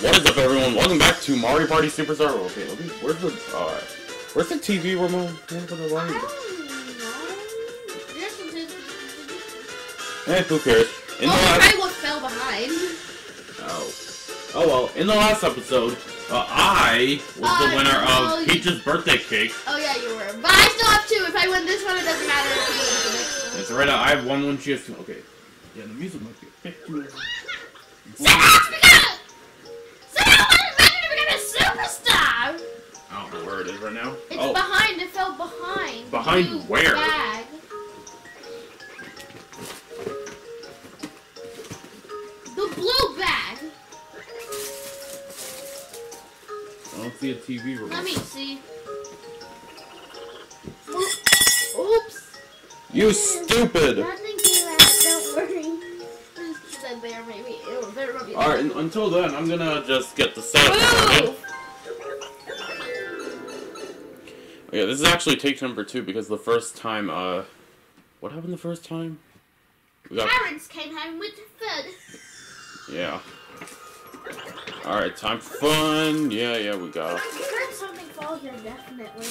What is up, everyone? Welcome back to Mario Party Superstar. Okay, let me. Where's the? Uh, where's the TV remote? Where's the I volume? don't know. Yes, it is. Eh, who cares? In Well, last. what fell behind. Oh. Oh well. In the last episode, uh, I was Uh, the winner no, of you- Peach's birthday cake. Oh yeah, you were. But I still have two. If I win this one, it doesn't matter if you win the next one. It's right now. I have one. One. She has two. Okay. Yeah, the music might be. a superstar! I don't know where it is right now. It's oh. behind. It fell behind. Behind Blue where? Bag. The blue bag. I don't see a TV remote. Let me see. Oops. You stupid! Nothing came out. Don't worry. Just that there, maybe. It there might be. Alright, until then, I'm gonna just get the setup Yeah, this is actually take number two because the first time, uh, what happened the first time? We got, Parents came home with food. yeah. Alright, time for fun. Yeah, yeah, we got. I heard something fall here, definitely.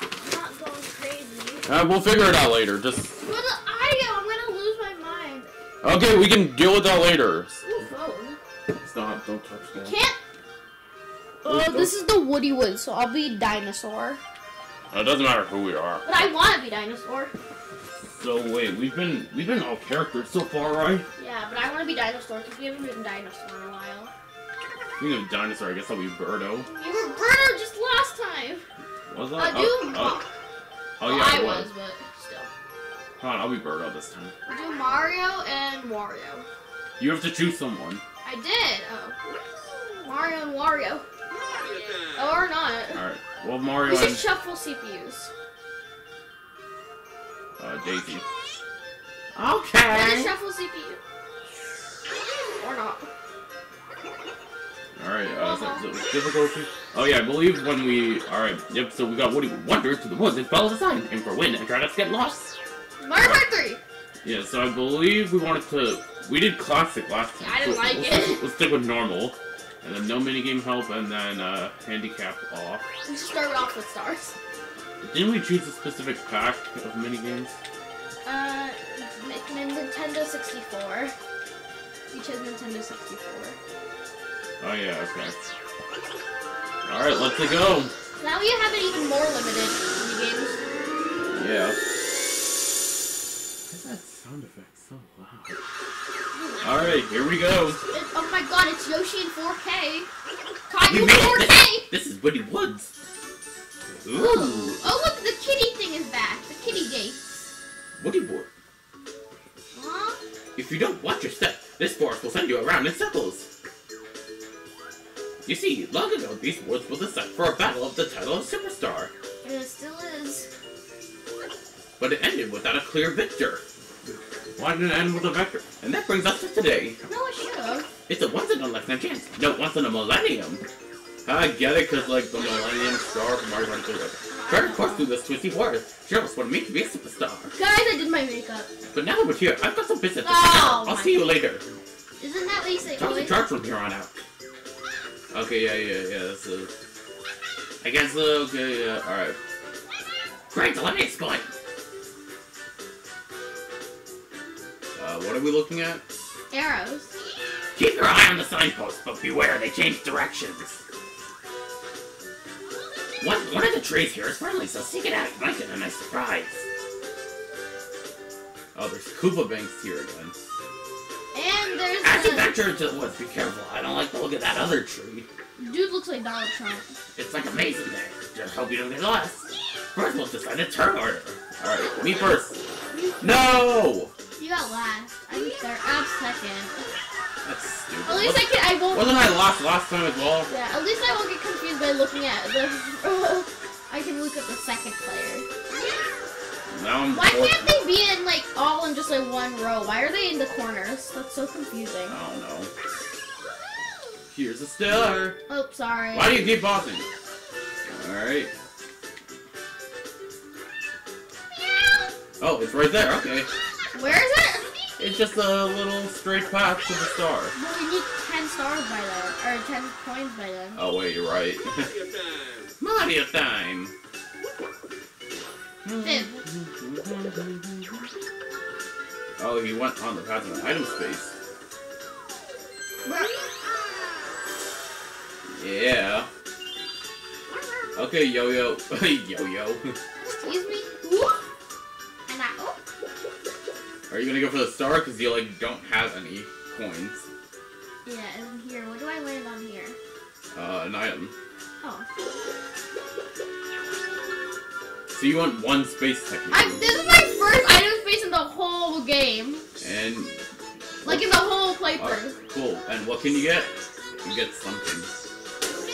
I'm not going crazy. Uh, we'll figure it out later. Just Where the I go? I'm gonna lose my mind. okay. We can deal with that later. Ooh, phone. Stop! Don't touch that. Can't. Ooh, Oh, this is the Woody Wood, so I'll be dinosaur. It doesn't matter who we are. But I want to be dinosaur. So wait, we've been we've been all characters so far, right? Yeah, but I want to be dinosaur because we haven't been dinosaur in a while. Speaking of dinosaur, I guess I'll be Birdo. You were Birdo just last time. Was? I do. Oh, Oh, oh yeah, I it was, but still. Come on, I'll be Birdo this time. We do Mario and Wario. You have to choose someone. I did. Oh. Mario and Wario. Or not. Alright. Well, Mario We should and shuffle CPUs. uh, Daisy. Let us Okay. shuffle CPU. Or not. Alright, uh, so, so difficulty. Oh yeah, I believe when we. Alright, yep, so we got Woody Wonder to the woods and follow the sign. And for win and try not to get lost. Mario Kart 3. Yeah, so I believe we wanted to. We did classic last time. I didn't so like we'll it. Stick, we'll stick with normal. And then no minigame help, and then uh, handicap off. We should start off with stars. Didn't we choose a specific pack of minigames? Uh, Nintendo 64. We chose Nintendo 64. Oh yeah, okay. Alright, let's go. Now we have it even more limited games. Yeah. Why is that sound effect so loud? Alright, here we go. Oh my god, it's Yoshi in 4K. Kai You move made 4K! This is Woody Woods. Ooh. Oh look, the kitty thing is back. The kitty gate. Woody Wood. Huh? If you don't watch your step, this forest will send you around in circles. You see, long ago these woods were the site for a battle of the title of Superstar, And it still is. but it ended without a clear victor. Why did it end with a victor? And that brings us to today. No, it should. It's a once in a lifetime chance. No, once in a millennium. I get it, cause like the Millennium Star from Mario Kart 3. Try to course through this twisty forest. Show us what it means to be a superstar. Guys, I did my makeup. But now we're here. I've got some business to Oh, take care of. I'll see you later. Isn't that what you say? Talk to always? charge from here on out. Okay, yeah, yeah, yeah. That's uh, I guess uh, okay, yeah. All right. Great. Let me explain. Uh, what are we looking at? Arrows. Keep your eye on the signpost, but beware they change directions. One, one of the trees here is friendly, so seek it out. You might get a nice surprise. Oh, there's Koopa Banks here again. And there's As you the venture into the woods, be careful. I don't like the look of that other tree. dude looks like Donald Trump. It's like a maze in there. Just hope you don't get lost. First, we'll decide the turn order. Alright, me first. No! You got last. I'm third. I'm second. That's stupid. At least I can. I won't. Wasn't I lost last time as well? Yeah. At least I won't get confused by looking at the. I can look at the second player. Now I'm Why can't they be in like all in just like one row? Why are they in the corners? That's so confusing. I don't know. Here's a star. Oh, sorry. Why do you keep pausing? Alright. Oh, it's right there. Okay. Where is it? It's just a little straight path to the star. Well, we need ten stars by then, or or 10 coins by then. Oh wait, you're right. Mario time. Viv. Oh, he went on the path of an item space. Yeah. Okay, yo-yo. yo-yo. Excuse me? Are you gonna go for the star? Because you, like, don't have any coins. Yeah, and here, what do I land on here? Uh, an item. Oh. So you want one space technically. I, this is my first item space in the whole game. And, Like in the whole uh, playthrough. cool. And what can you get? You get something.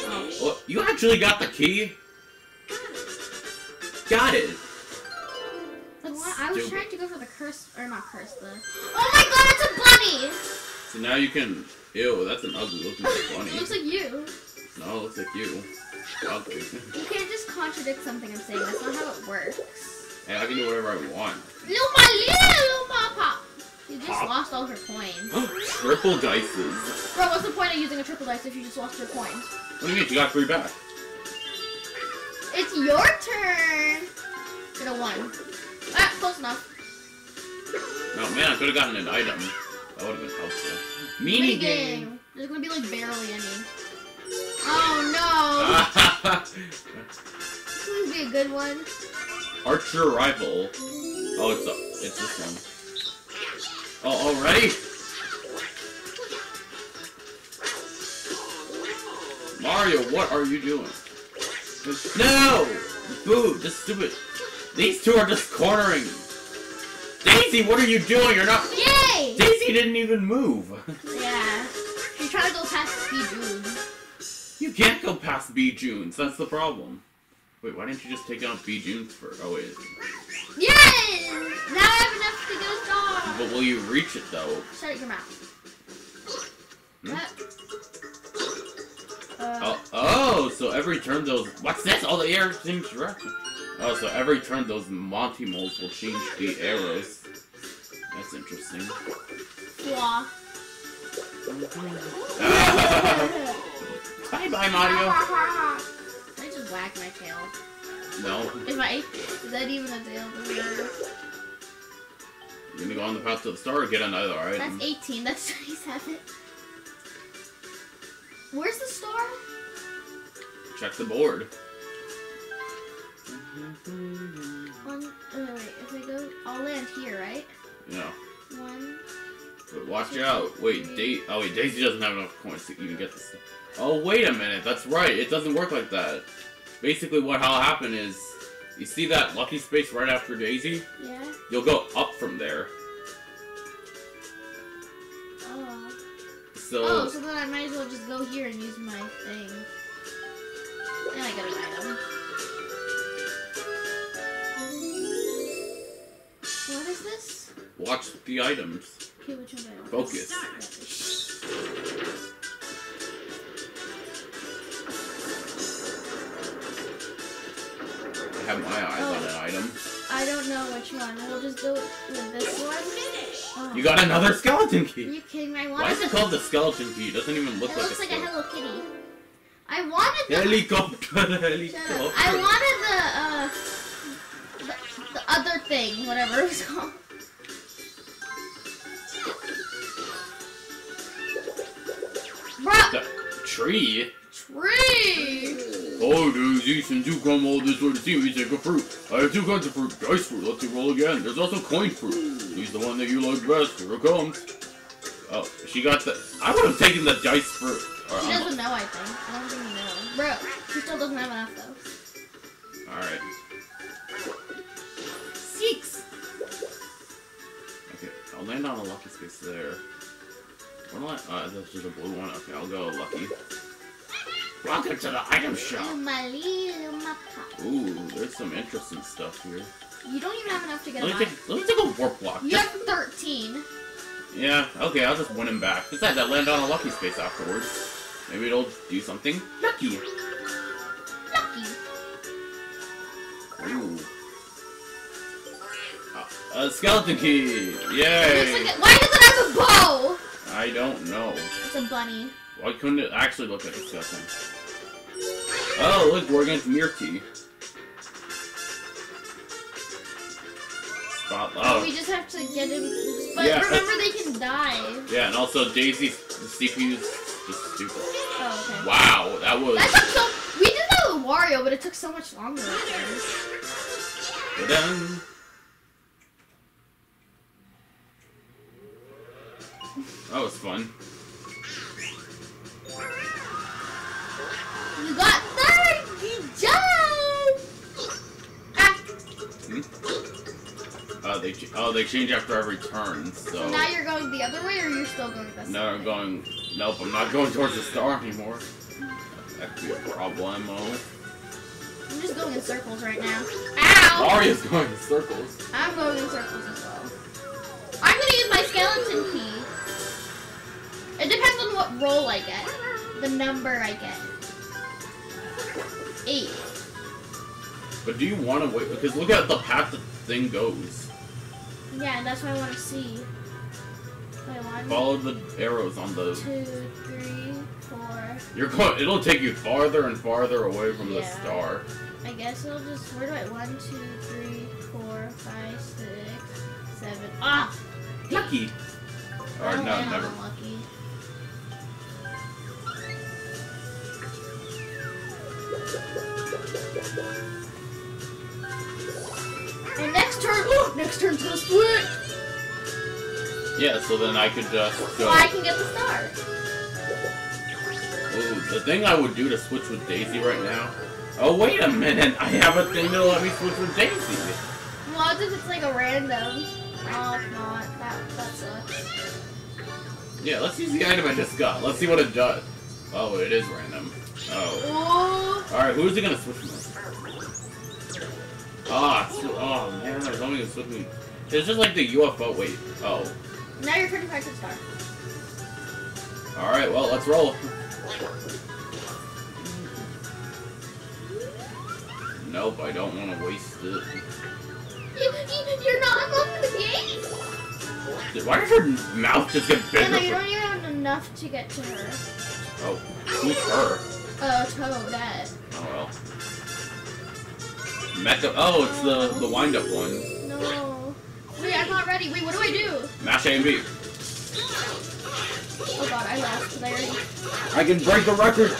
Oh. You actually got the key? Got it. Curse, or not curse, the... Oh my god, it's a bunny! So now you can. Ew, that's an ugly looking bunny. It looks like you. No, it looks like you. Ugly. You can't just contradict something I'm saying. That's not how it works. hey, I can do whatever I want. Little my little papa! You just Pop. lost all her coins. Triple dices. Bro, what's the point of using a triple dice if you just lost your coins? What do you mean? You got three back. It's your turn! Get a one. Ah, close enough. No, man, I could have gotten an item. That would have been helpful. Mini game. There's gonna be like barely any. Oh no! Please be a good one. Archer rival. Oh, it's a, it's this one. Oh, already? Mario, what are you doing? No! Boo! This stupid. These two are just cornering. Daisy, what are you doing? You're not. Yay! Daisy didn't even move. Yeah. She tried to go past B Dude. You can't go past B Junes. That's the problem. Wait, why didn't you just take out B Junes first? Oh wait. Yes! Now I have enough to get a star! But will you reach it though? Shut your mouth. Hmm? That- Uh, Oh, oh, so every turn those. What's this? All the air seems direction. Oh, so every turn those Monty moles will change the arrows. That's interesting. Yeah. bye bye, Mario. I just whack my tail. No, If I, is that even a tail? you're gonna go on the path to the star or get another alright? That's 18. That's 27. Where's the star? Check the board. Watch out. Wait, da oh wait, Daisy doesn't have enough coins to even get this. Oh wait a minute, that's right. It doesn't work like that. Basically, what will happen is, you see that lucky space right after Daisy? Yeah. You'll go up from there. Oh. So, Oh, so then I might as well just go here and use my thing. And I got an item. What is this? watch the items. Okay, which one do I want? Focus. I have my eyes on an item. I don't know which one. We'll just go with this one. Oh. You got another skeleton Are key. you kidding me? I Why is it called the skeleton key? It doesn't even look It like looks a like a skeleton. Hello Kitty. I wanted the. Helicopter, helicopter. I wanted the uh, the, the other thing, whatever it was called. The tree? tree. Oh, Daisy, since you come all this way to see me take a fruit. I have two kinds of fruit. Dice fruit, let's roll again. There's also coin fruit. Use the one that you like best. Here it comes. Oh, she got the... I would have taken the dice fruit. Or, uh, She I'm- doesn't know, I think. I don't think he knows. Bro, she still doesn't have enough though. Alright. Six. Okay, I'll land on a lucky space there. What do I... Uh, this is a blue one. Okay, I'll go lucky. Welcome to the item shop. My little mapa. Ooh, there's some interesting stuff here. You don't even have enough to get Let me take, let me take a warp block. You have 13. Yeah, okay, I'll just win him back. Besides, I land on a lucky space afterwards. Maybe it'll do something lucky. Lucky. Ooh. Uh, a skeleton key! Yay! looks like it- why does it have a bow? I don't know. It's a bunny. Why couldn't it actually look like a skeleton? Oh, look, we're against Mirti. Spot. Oh, We just have to get him. But Yeah, remember, they can die. yeah, and also Daisy's CPU's just stupid. Oh, okay. Wow, that was. That took so. We did that with Wario, but it took so much longer. That was fun. You got third. You jumped. Ah, Uh, they ch- oh they change after every turn, so so now you're going the other way, or you're still going this now way? I'm going. Nope, I'm not going towards the star anymore. That could be a problemo. I'm just going in circles right now. Ow! Mario's going in circles. I'm going in circles as well. I'm gonna use my skeleton key. It depends on what roll I get. The number I get. Eight. But do you want to wait? Because look at the path the thing goes. Yeah, and that's what I want to see. Wait, one, Follow the arrows on the. two, three, four. You're going. It'll take you farther and farther away from the Yeah. star. I guess it'll just. Where do I? One, two, three, four, five, six, seven. Ah! Lucky. Or I no, never. Lucky. And next turn, oh, next turn's gonna split. Yeah. So then I could just So go. I can get the star. Ooh, the thing I would do to switch with Daisy right now. Oh wait a minute! I have a thing that'll let me switch with Daisy. What if it's like a random? Oh, it's not. That that sucks. Yeah, let's use the item I just got. Let's see what it does. Oh, it is random. Oh. Oh, Alright, who's it gonna switch with? Ah, it's- oh man, I was only gonna switch me. It's just like the UFO. Wait. Oh. now you're turning back to the star. Alright, well, let's roll. Nope, I don't want to waste it. You, you, you're not above the gate. Why does her mouth just get Oh, bigger? no, you don't even have enough to get to her. Oh, who's her? Oh, Toadette. Oh well. Mecha. Oh, it's the the wind up one. No. Wait, I'm not ready. Wait, what do I do? Mash A and B. Oh god, I lost I already. I can break the record.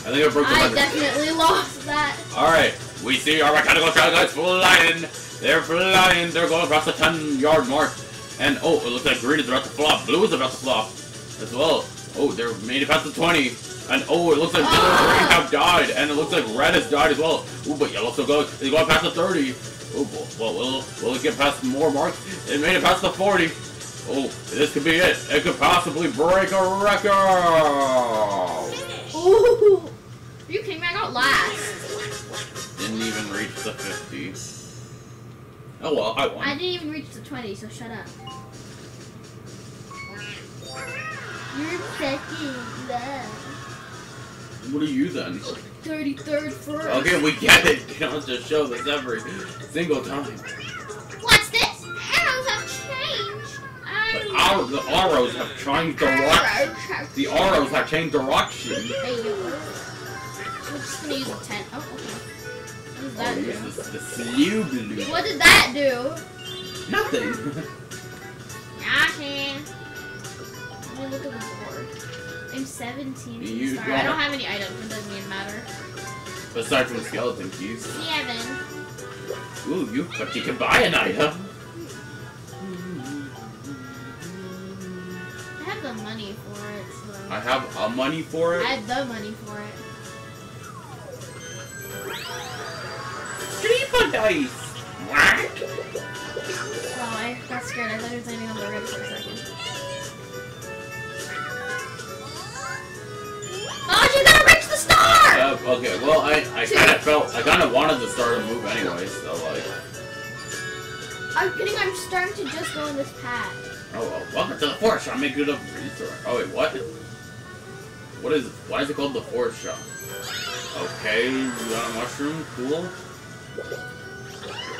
I think I broke the I record. definitely lost that. Alright, we see our mechanical satellites flying. They're flying. They're going across the 10 yard mark. And oh, it looks like green is about to flop. Blue is about to flop as well. Oh, they're made it past the 20. And oh, it looks like yellow and green have died. And it looks like red has died as well. Oh, but yellow still going. They're going past the 30. Oh, well, will, will it get past more marks? It made it past the 40. Oh, this could be it. It could possibly break a record. Ooh. You kidding me? I got last. Didn't even reach the 50. Oh well, I won. I didn't even reach the 20, so shut up. You're second last. What are you then? 33rd first. Okay, we get it. Don't to show this every single time. What's this? Arrows have changed. But our, the arrows have changed direction. The arrows have changed direction. Hey. I'm just gonna use a tent. Oh, okay. That do? use the, the slew blue. What did that do? Nothing. Nothing. Let me look at the board. I'm 17. You Sorry, I don't have any items. It doesn't even matter. Aside from skeleton keys. Seven. Ooh, you but you can buy an item. I have the money for it, so. I have uh, money for it. I have the money for it. Sleeper dice. What? Oh, I got scared. I thought you was landing on the red for a second. Oh, you gotta reach the star! Uh, okay, well, I, I kind of felt, I kind of wanted to start a move anyway, so like, I'm kidding. I'm starting to just go in this path. oh, well, welcome to the forest shop, make it a resource. Oh, wait, what? What is, why is it called the forest shop? Okay, you got a mushroom, cool.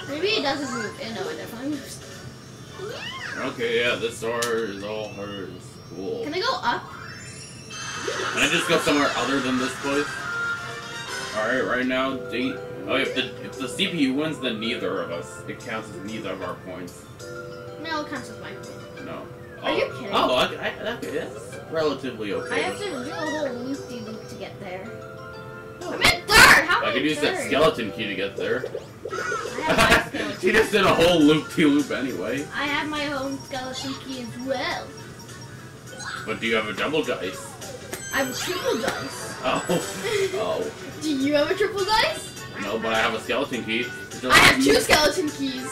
Maybe it doesn't move. Eh, no, it definitely moves. Okay, yeah, this door is all hers. Cool. Can I go up? Can I just go somewhere other than this place? Alright, right now, date. Oh, if the if the CPU wins, then neither of us. It counts as neither of our points. No, it counts as my point. No. Are oh. you kidding? Oh, I, I, okay, that's relatively okay. I have to do a whole loopy loop to get there. I'm in third! How I could use third? that skeleton key to get there. I have my skeleton she just did a whole loop-de-loop anyway. I have my own skeleton key as well. But do you have a double dice? I have a triple dice. Oh. Oh. Do you have a triple dice? No, but I have a skeleton key. I have two skeleton keys.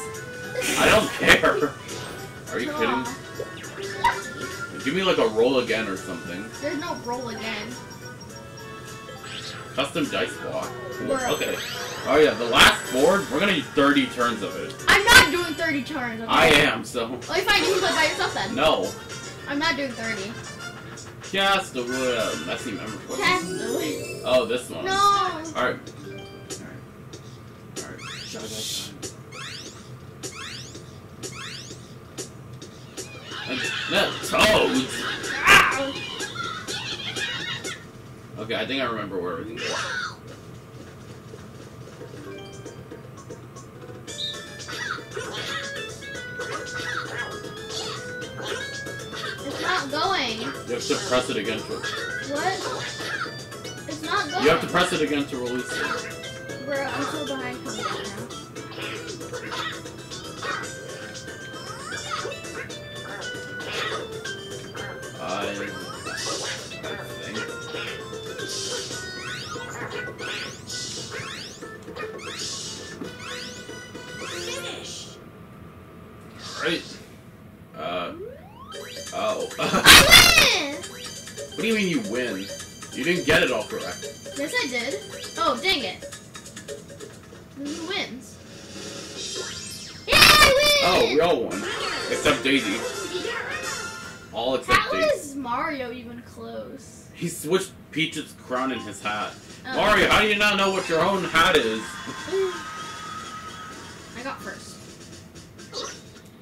I don't care. Are you kidding? Give me like a roll again or something. There's no roll again. Custom dice block. We're- Okay. Oh yeah, the last board, we're gonna need 30 turns of it. I'm not doing 30 turns. Okay? I am, so. Well, fine, you can play by yourself then. No. I'm not doing 30. Cast a uh, messy memory. What's this? Oh, this one. No! Alright. Alright. Alright. Shut up. That toads! Ow! Okay, I think I remember where everything is. It's not going. You have to press it again to. What? It's not going. You have to press it again to release it. Bro, I'm so behind coming now. I. I think. Right. Uh. Oh. I win! what do you mean you win? You didn't get it all correct. Yes, I did. Oh, dang it. Who wins? Yeah, I win! Oh, we all won. Except Daisy. All except How Daisy. is Mario even close? He switched Peach's crown in his hat. Oh. Mario, how do you not know what your own hat is? I got first.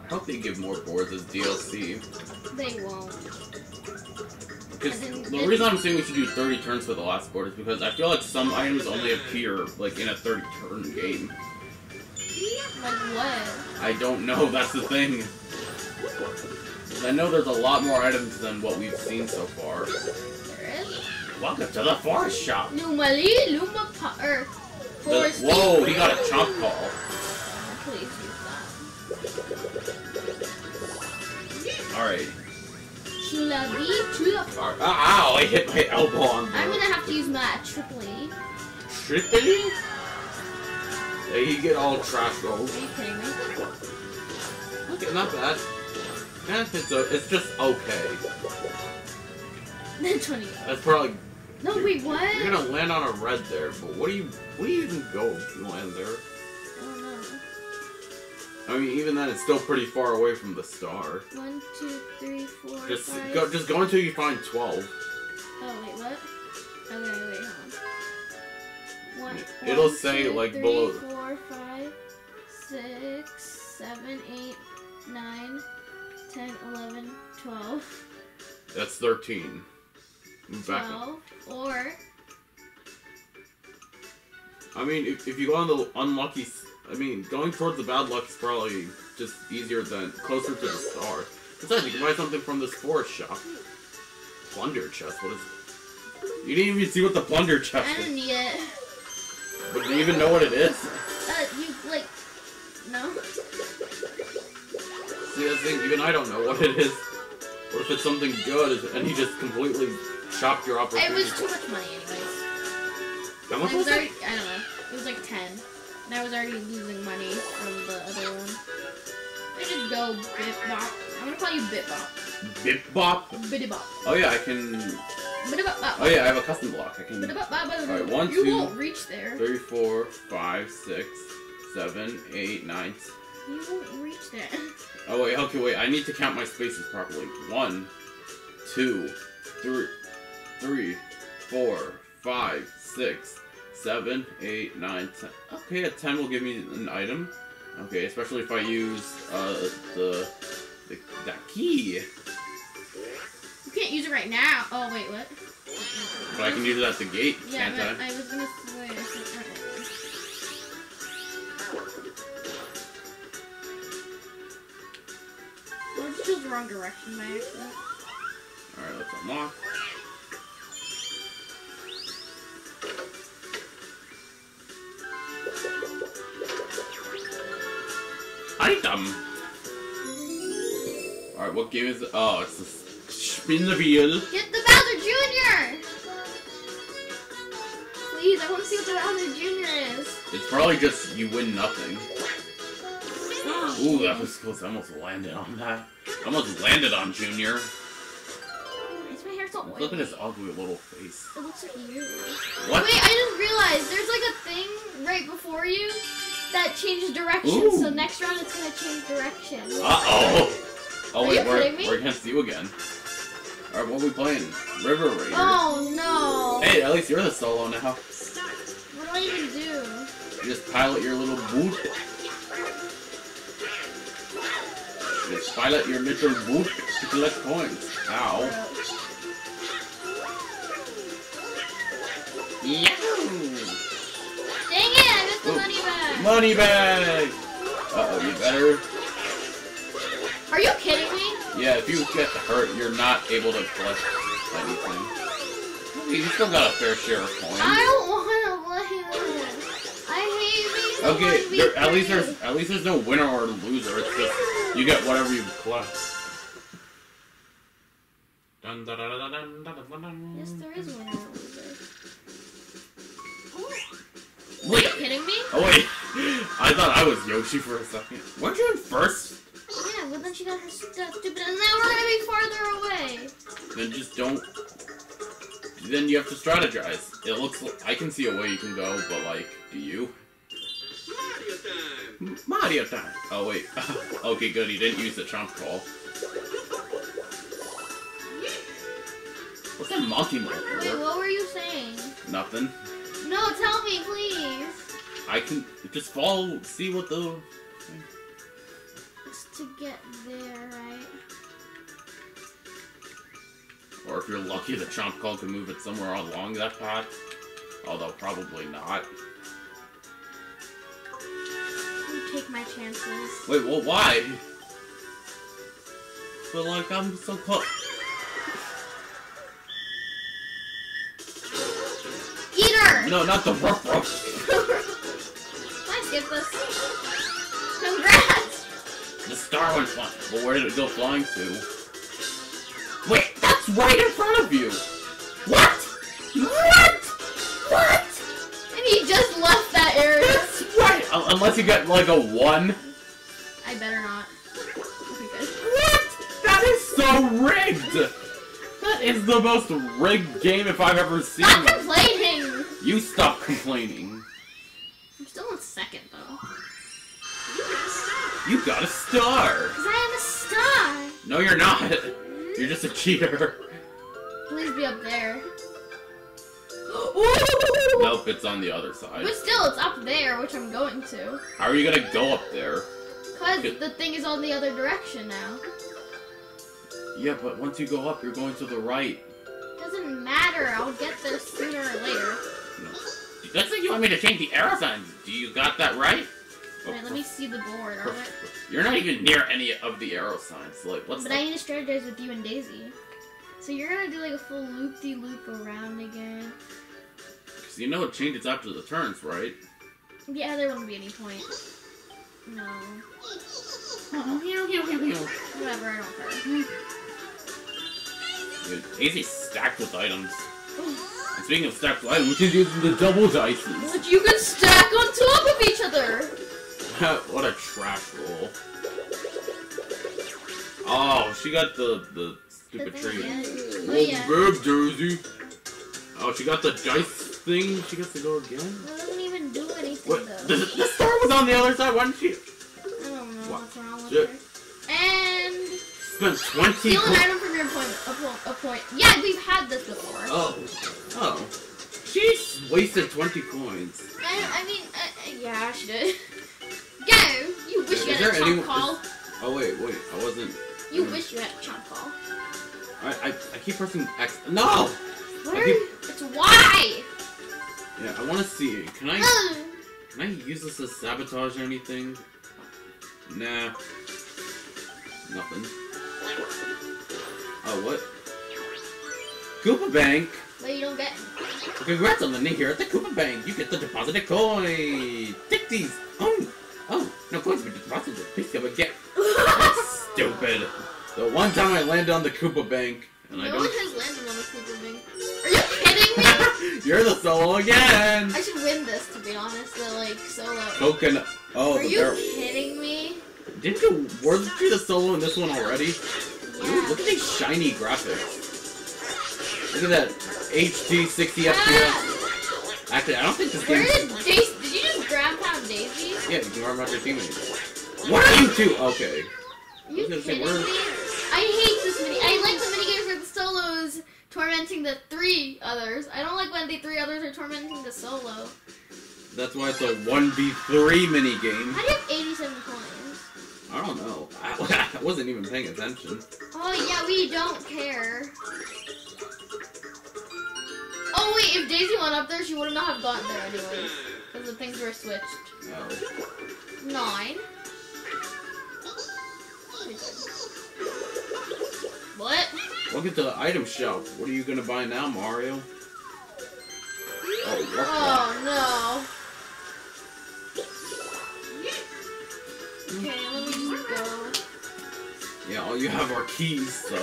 I hope they give more boards as DLC. They won't. Because the reason I'm saying we should do 30 turns for the last board is because I feel like some items only appear like in a 30 turn game. Like what? I don't know, that's the thing. I know there's a lot more items than what we've seen so far. There is? Welcome to the forest shop. Lumali, Luma, pa- er, The- Forest. whoa, he got a chomp call. Please Alright. that. Shulabi to the Alright. Ow, I hit my elbow on I'm gonna have to use my triple E. tripping. Yeah, you get all trash rolls. Are you kidding me? Okay, not bad. Eh, it's, a, it's just okay. Then 20. That's probably No, wait, what? You're gonna land on a red there, but what do you what do you even go if you land there? I don't know. I mean, even then, it's still pretty far away from the star. One, two, three, four, Just five. go, just go until you find twelve. Oh, wait, what? Okay, wait, hold on. One, It'll one, say, two, like, three, below- four, five, six, seven, eight, nine, 10, 11, 12, That's thirteen. Move back. up. 12, or I mean, if, if you go on the unlucky, I mean, going towards the bad luck is probably just easier than closer to the star. Besides, you can buy something from this forest shop. Plunder chest. What is it? You didn't even see what the plunder chest is. I didn't it. But do you even know what it is? Uh, you, like, no? See, that's the thing, even I don't know what it is. What if it's something good and he just completely chopped your operation? It was too much money, anyways. How much was was it? I don't know. It was like 10. And I was already losing money from the other one. I just go Bitbop. I'm gonna call you Bitbop. Bip bop? Bitbop. Oh yeah, I can. Bitbop. Oh yeah, I have a custom block. I can. Alright, one, you two, won't reach there. Three, four, five, six, seven, eight, nine. You won't reach there. Oh wait, okay, wait. I need to count my spaces properly. One, two, three, three, four, five, six, seven, eight, nine, ten. Okay, a ten will give me an item. Okay, especially if I use uh the, the that key. You can't use it right now. Oh wait, what? But I can use it at the gate, Yeah, can't but I? I was gonna wait. I said, Well, I chose the wrong direction by accident. Alright, let's unlock. Item! Alright, what game is it? Oh, it's the spin the wheel. Get the Bowser Jr. Please, I want to see what the Bowser Jr. is. It's probably just you win nothing. Ooh, that was close. I almost landed on that. I almost landed on Junior. Why is my hair so Look at oily? his ugly little face. It looks like you. What? Wait, I just realized there's like a thing right before you that changes direction. Ooh. So next round it's gonna change direction. Uh-oh! Oh Are wait, you we're, we're against you again. Alright, what are we playing? River Raiders. Oh no! Hey, at least you're the solo now. What do I even do? You just pilot your little boot. You just pilot your little boot to collect coins. Ow. Yahoo! Money bag. Uh-oh, you better... Are you kidding me? Yeah, if you get hurt, you're not able to collect anything. You still got a fair share of coins. I don't want to play this. I hate these. Okay, there, at least there's at least there's no winner or loser. It's just you get whatever you collect. Dun, dun, dun, dun, dun, dun, dun, dun. Yes, there is one or loser. Are Wait. you kidding me? Oh wait, I thought I was Yoshi for a second. Weren't you in first? Yeah, but then she got her stuff stupid, and now we're gonna be farther away. Then just don't. Then you have to strategize. It looks. Like, I can see a way you can go, but like, do you? Mario time! M- Mario time. Oh wait. okay, good. He didn't use the chomp call. What's that monkey mode Wait, what were you saying? Nothing. No, tell me, please. I can just follow, see what the. It's to get there, right? Or if you're lucky, the chomp call can move it somewhere along that path. Although probably not. You take my chances. Wait, well, why? But like, I'm so close. Eater! No, not the ruff ruff. Skip this? Congrats! The star went flying. But where did it go flying to? Wait, that's right in front of you. What? What? What? And he just left that area. That's right. Un- Unless you get like a one. I better not. What? That is so rigged! That is the most rigged game if I've ever seen. Stop complaining! You stop complaining. Still in second, though. You got a star. Because I have a star! No, you're not. You're just a cheater. Please be up there. Nope, it's on the other side. But still, it's up there, which I'm going to. How are you gonna go up there? Because the thing is on the other direction now. Yeah, but once you go up, you're going to the right. Doesn't matter, I'll get there sooner or later. No. Looks like you want me to change the arrow signs. Do you got that right? Wait, let me see the board, alright? You're not even near any of the arrow signs. Like, what's But the... I need to strategize with you and Daisy. So you're gonna do like a full loop-de-loop around again. Cause you know it changes after the turns, right? Yeah, there won't be any point. No. Whatever, I don't care. Dude, Daisy's stacked with items. And speaking of stacked with items, she's using the double dices. But you can stack on top of each other! what a trash roll. Oh, she got the the stupid tree. Oh, Oh, yeah. verb Daisy. Oh, she got the dice thing. She gets to go again. That doesn't even do anything What? though. The, the star was on the other side. Why didn't she I don't know What? what's wrong with Shit. her. Spend twenty? steal an item from your point. A, point. Yeah, we've had this before. Oh, oh. She wasted twenty coins. I, I mean, uh, uh, yeah, she did. Go! You wish you had a chomp anyone- call. Oh wait, wait, I wasn't. You wish you had a chomp call. I, I, I keep pressing X. No! Are keep- It's why. Yeah, I want to see. Can I can I use this as sabotage or anything? Nah. Nothing. Oh what? Koopa Bank. But you don't get. Congrats on the name here at the Koopa Bank. You get the deposited coin. Take these. Oh, oh, no coins have been deposited. Please come again. That's stupid. The one time I landed on the Koopa Bank, and I no one don't. has landed on the Koopa Bank. Are you kidding me? You're the solo again. I should win this, to be honest. The like solo. Coconut. Oh, Are the you barrel. kidding me? Didn't you weren't you the solo in this one already? Ooh, look at these shiny graphics. Look at that HD 60 Ah, FPS. Actually, I don't think this where game. did Daisy? Did you just grab pound Daisy? Yeah, you can about your teammates. What are you two? Okay. Are you I gonna say, kidding me? I hate this mini. I like the minigames where the solos tormenting the three others. I don't like when the three others are tormenting the solo. That's why it's a 1v3 mini game. How do you have 87 coins? I don't know. I, I wasn't even paying attention. Oh yeah, we don't care. Oh wait, if Daisy went up there, she would not have gotten there anyways. Because the things were switched. No. Nine. What? Look at the item shelf. What are you gonna buy now, Mario? Oh, Oh no. Okay, Yeah, all you have are keys, so. I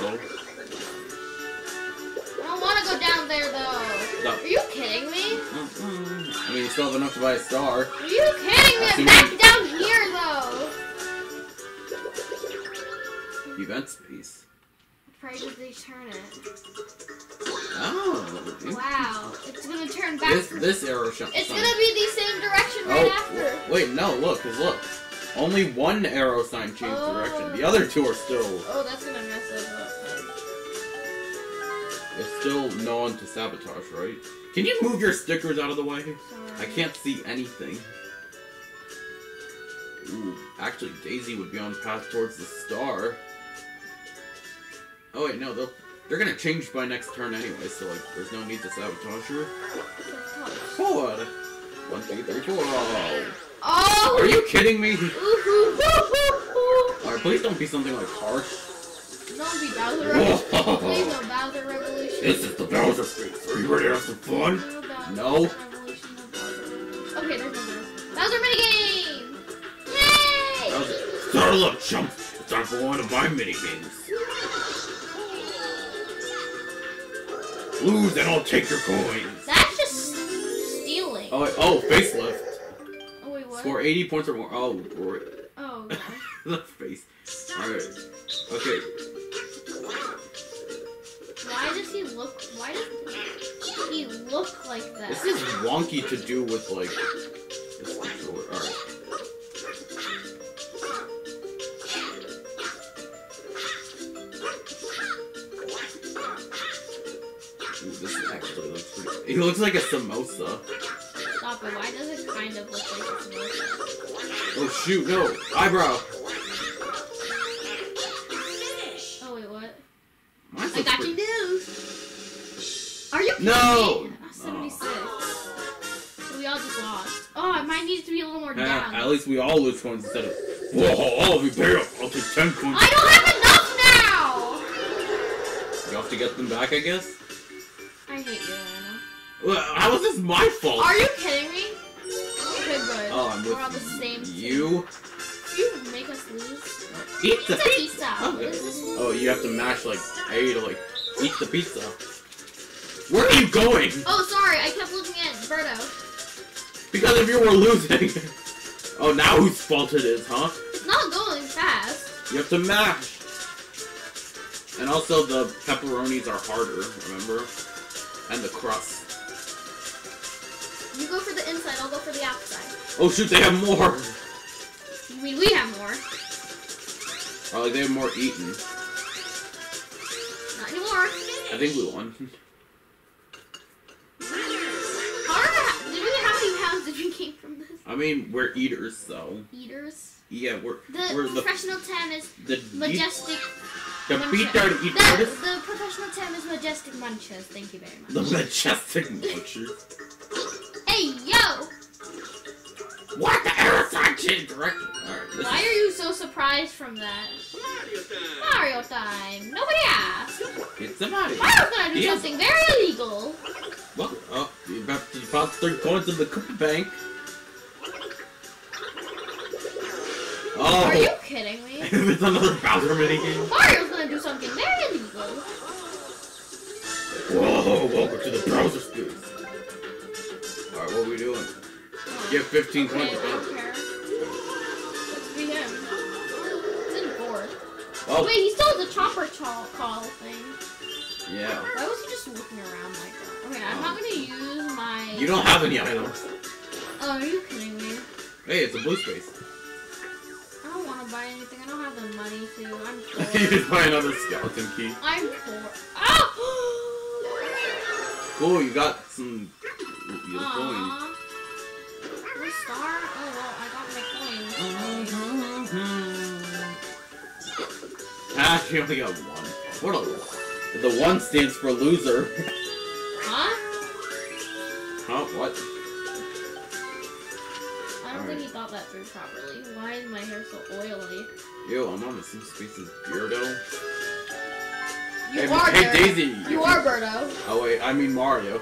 don't want to go down there though. No. Are you kidding me? I mean, you still have enough to buy a star. Are you kidding me? I'm back down here though. Event space. Probably because they turn it. Oh. Wow, it's gonna turn back. This this arrow shop. It's gonna be the same direction right Oh, after. wait, no, look, cause look. Only one arrow sign changed Oh. direction. The other two are still. Oh, that's gonna mess us up. It's still known to sabotage, right? Can you move your stickers out of the way? Sorry. I can't see anything. Ooh, actually, Daisy would be on the path towards the star. Oh wait, no, they'll they're gonna change by next turn anyway, so like, there's no need to sabotage her. Forward. One, two, three, four. Oh. Are you kidding me? Alright, please don't be something like harsh. Don't be Bowser Revolution. Please no Bowser Revolution. This is the Bowser Space. Are you ready to have some fun? No No. Revolution, no Bowser Revolution. Okay, there's no Bowser. Bowser minigame! Yay! Bowser. Up, chump. It's time for one of my minigames. Lose and I'll take your coins. That's just stealing. Oh, wait, oh, facelift. What? Score 80 points or more. Oh, great. Oh, okay. the face. Alright. Okay. Why does he look? Why does he look like that? This is wonky to do with, like. Alright. Ooh, this actually looks pretty. He looks like a samosa. It. Why does it kind of look like it's? Oh shoot, no! Eyebrow! Oh wait, what? Mine I got pretty- you news. Are you kidding No! me? Ah, 76. So we all just lost. Oh, mine needs to be a little more Eh, down. at least we all lose coins instead of. Whoa, all of you up! I'll take 10 coins. I don't have enough now. You have to get them back, I guess? I hate you, Anna. Well, how is this my fault? Are you kidding I'm with We're on the same you. You make us lose. Eat the Pizza pizza! pizza. Oh, What is? Oh, you have to mash like A to like eat the pizza. Where are you going? Oh, sorry. I kept looking at Birdo. Because if you were losing. Oh, now whose fault it is, huh? It's not going fast. You have to mash. And also the pepperonis are harder, remember? And the crust. You go for the inside. I'll go for the outside. Oh shoot, they have more! I mean, we have more. Or like they have more eaten. Not anymore. I think we won. How, did we, how many pounds did we gain from this? I mean, we're eaters, so Eaters. yeah, we're The we're the professional term is the majestic. the muncher. beat are The, eaters. the professional term is majestic munchers. Thank you very much. The majestic munchers. Hey, yo! What the error function? Correct. All right. Why is, are you so surprised from that? Mario time! Mario time. Nobody asked. it's the Mario. Mario's gonna do He has- something very illegal. What? Oh, you about you about three coins in the Koopa Bank. Oh, Are you kidding me? it's another Bowser minigame. Mario's gonna do something very illegal. Whoa, welcome to the browser studios. Alright, what are we doing? Get 15 Okay, coins. I don't care. Let's be him. He's in fourth. Oh, Wait, he still has the chomp call thing. yeah. Why was he just looking around like that? Okay, I'm not oh. gonna use my. You don't have any items. Oh, are you kidding me? Hey, it's a blue space. I don't want to buy anything. I don't have the money to. I'm you poor. just buy another skeleton key. I'm poor. Oh! Cool, you got some you. Aww. One star? Oh well, I got my coins. Ah, you only got one. What a... The one stands for loser. Huh? Huh? What? I don't think he thought that through properly. Why is my hair so oily? Ew, I'm on the same space as Birdo. You hey, are hey. Daisy. if You are Birdo. Oh wait, I mean Mario.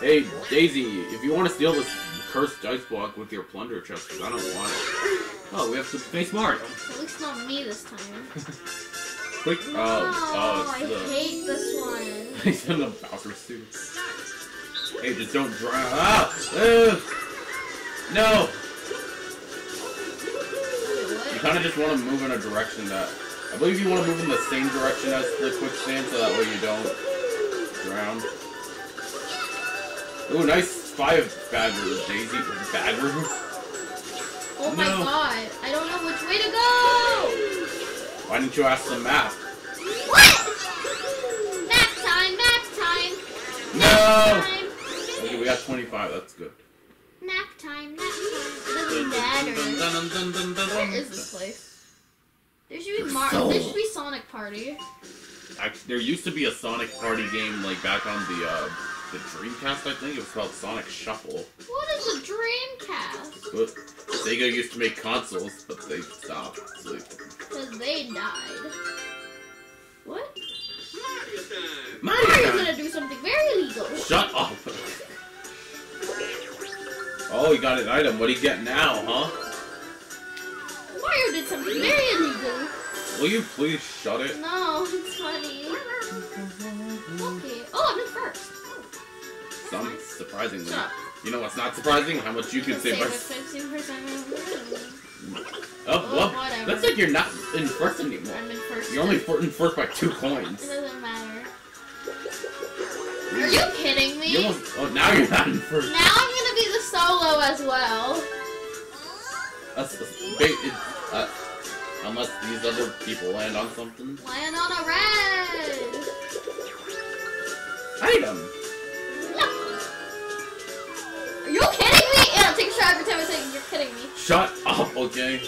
Hey Daisy, if you want to steal this cursed dice block with your plunder chest, 'cause I don't want it. Oh, we have to face Mario. At least not me this time. Quick. No, Oh, oh, I the. hate this one. He's in the Bowser suit. Hey, just don't drown. Ah! Ugh. No! Wait, You kind of just want to move in a direction that. I believe you want to move in the same direction as the quicksand so that way you don't drown. Ooh, nice five bagger, Daisy. Bagger? Oh my god, I don't know which way to go! Why didn't you ask the map? What? Nap time, nap time! No! Time. Okay, we got 25, that's good. Nap time, nap time. Doesn't matter. Where is this place? There should be Mar- So- there should be Sonic Party. Actually, there used to be a Sonic Party game like back on the uh, the Dreamcast. I think it was called Sonic Shuffle. What is a Dreamcast? But Sega used to make consoles, but they stopped. Because they died. What? Mario time! Mario's gonna do something very illegal. Shut up! Oh, he got an item. What do you get now, huh? Mario did something very illegal. Will you please shut it? No, it's funny. Okay. Oh, I'm in first. Some surprisingly. You know what's not surprising? How much you can save by. Save it 15%. Oh, well, whatever. looks like you're not in first anymore. I'm in first. You're only in first by two coins. It doesn't matter. Are you kidding me? You almost, oh, now you're not in first. Now I'm gonna be the solo as well. That's, that's uh, unless these other people land on something. Land on a red. Item. Are you kidding me? Yeah, take a shot every time I say you're kidding me. Shut up, okay?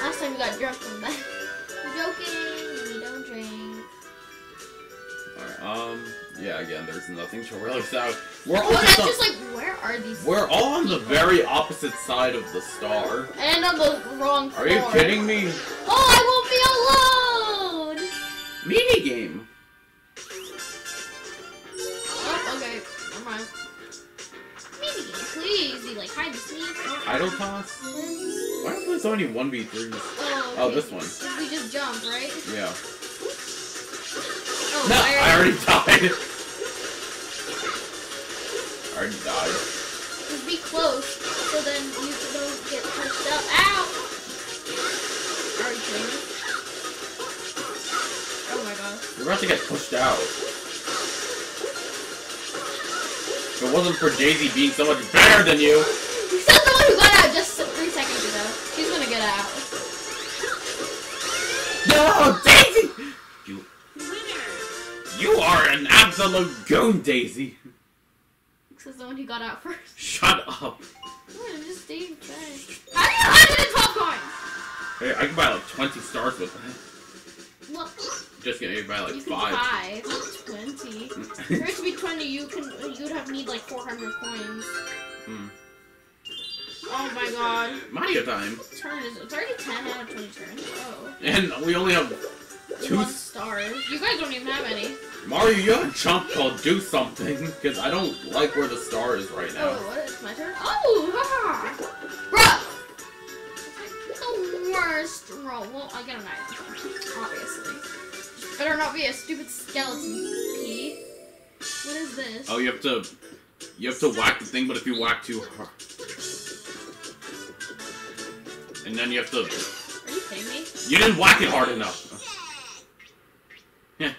Last time you got drunk from that. I'm joking. We don't drink. Alright, um, yeah, again, there's nothing to really say. We're all Oh, that's just on, just like where are these? we're all on the very opposite side of the star. And on the wrong floor. Are you kidding me? Oh, I won't be alone. Minigame. Oh, Tidal Toss? this- Why are there so many 1v3s? Oh, Oh, okay. this one. We just jump, right? Yeah. Oh, No, I I already died. I already died. Just be close, so then you don't get pushed up. Ow! Are you kidding me? Oh my god. You're about to get pushed out. If it wasn't for Daisy being so much better than you. You said the one who got out just three seconds ago. She's gonna get out. No, Daisy! You, you are an absolute goon, Daisy. Says the one who got out first. Shut up. What, I'm just staying fast. How do you hide in a top coin? Hey, I can buy like 20 stars with that. Well, Just kidding, you can buy like you can five. buy 20. For it to be 20, you can you'd have need like 400 coins. Hmm. Oh my god. Mario time. Turn is it's already 10 out of 20 turns. Oh. And we only have two. One stars. You guys don't even have any. Mario, you have a chomp call do something, because I don't like where the star is right now. Oh, what? It's my turn? Oh, haha! Bruh! The worst roll. Well, I get an item, obviously. Better not be a stupid skeleton key. What is this? Oh, you have to, you have to whack the thing, but if you whack too hard, and then you have to, Are you kidding me? you didn't whack it hard enough. Yeah.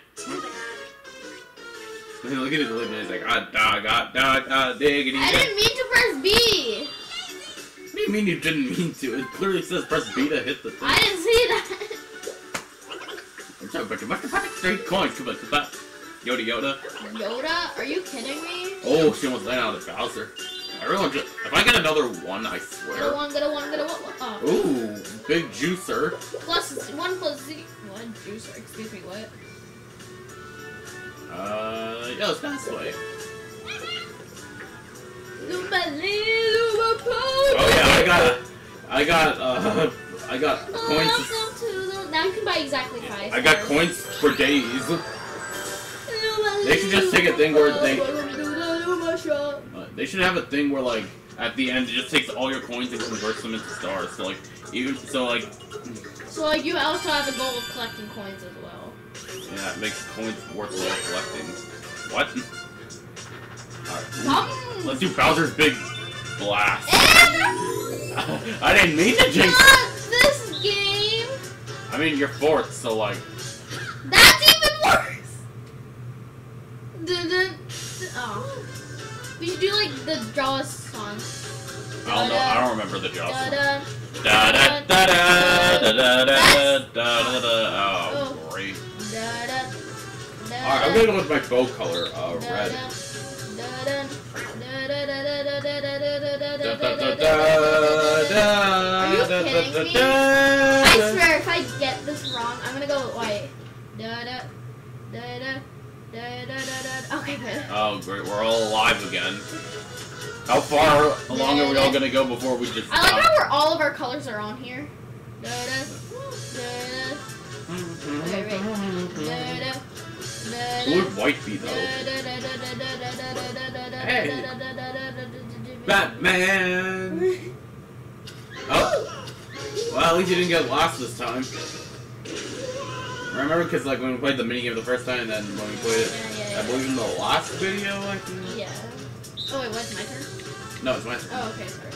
Look at his lip, and he's like, ah, da, da, da, da, diggity. I didn't mean to press B! What do you mean you didn't mean to? It clearly says press B to hit the thing. I didn't see that! I'm talking about your motherfucking straight. Come on, come on. Yoda, Yoda. Yoda? Are you kidding me? Oh, she almost landed on the Bowser. I really to. If I get another one, I Get a swear. one, get a one, get a one. Oh. Ooh, big juicer. Plus, one plus Z. What? Juicer, excuse me, what? Uh, yeah, let's go this way. Lumba Lumba Oh yeah, I got I got uh, I got coins. Welcome to. Now you can buy exactly five. I got coins for days. They should just take a thing where they- Welcome to the Lumba shop. They should have a thing where like at the end it just takes all your coins and converts them into stars. So like even so like So like you also have the goal of collecting coins as well. yeah, it makes coins worthwhile collecting. What? Alright, Come. Um. let's do Bowser's big blast. Eh! And I didn't mean to jinx. not this game. I mean you're fourth, so like That's even worse. Dun, dun, dun. Oh. We should do like the Jaws song. I don't know. I don't remember the job. Da, da, Da da da da da da da da da da. Oh, great. da, da, da, Alright, I'm gonna go with my bow color, uh, da, red. da, da, da, da, da, da, da, da, da, da, da, Da da, da da, da da, da, da Are you da da kidding da me? da. I swear, if I get this wrong, I'm gonna go white. Da da da da da da da da. Okay, good. Oh, great. We're all alive again. How far along are we all gonna go before we just I like how we're, all of our colors are on here. Da da da da. Okay, wait. Da da da Who would white be though? Hey. Hey. Batman! Oh! Well, at least you didn't get lost this time. Remember, because like when we played the minigame the first time, and then when we played it, Yeah, yeah, I believe in the last video, I think. Yeah. Oh wait, what's my turn? No, it's my. Turn. Oh, okay, sorry.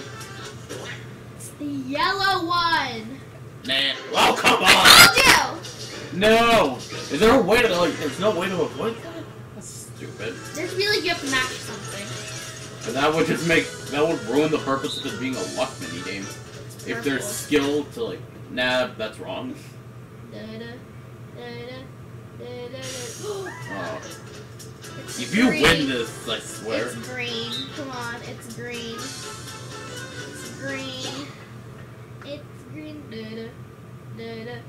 It's the yellow one. Nah. Oh, come on. I told you. No! Is there a way to like? There's no way to avoid that. That's stupid. There's like you have to match something. And that would just make that would ruin the purpose of it being a luck mini game. If there's skill to like, nah, that's wrong. Da, da, Oh. If you green. win this, I swear. It's green. Come on, it's green. It's green. It's green. Da, da, da.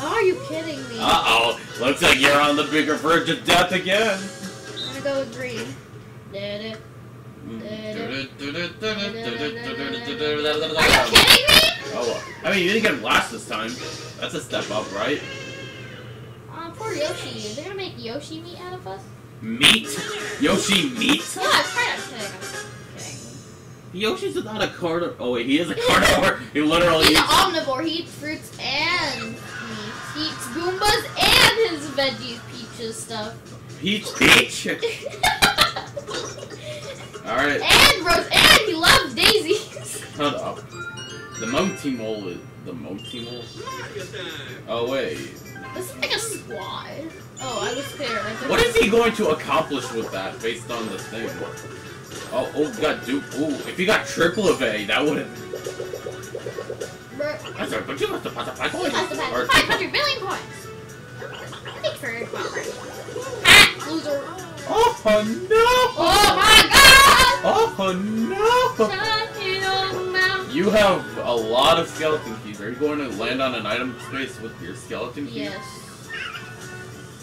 Oh, are you kidding me? Uh oh, looks like you're on the bigger verge of death again. I'm gonna go with green. Are you kidding me? Oh, well. I mean, you didn't get last this time. That's a step up, right? Uh, poor Yoshi. They're gonna make Yoshi meat out of us? Meat? Yoshi meat? Yeah, I'm kind of kidding. I'm kidding. Yoshi's not a carnivore. Oh wait, he is a carnivore. he literally He's an eats. omnivore. He eats fruits and meat. He eats Goombas and his veggies, peaches stuff. Peach Peach. Alright, and Rose, and he loves daisies. shut up. The Monty Mole is. The Monty Mole? Oh wait. This is like a squad. Oh, I was there. Like, What is he going to accomplish with that based on the thing? Oh, oh, got Duke. Ooh, if he got triple of A, that would have. Bro, I'm sorry, but you must have passed he must have had Or- 500 billion coins. Thanks for Ha! Ah, loser. Oh no! Oh my god! Oh no! Shocking old mouth. You have a lot of skeleton keys. Are you going to land on an item space with your skeleton keys? Yes.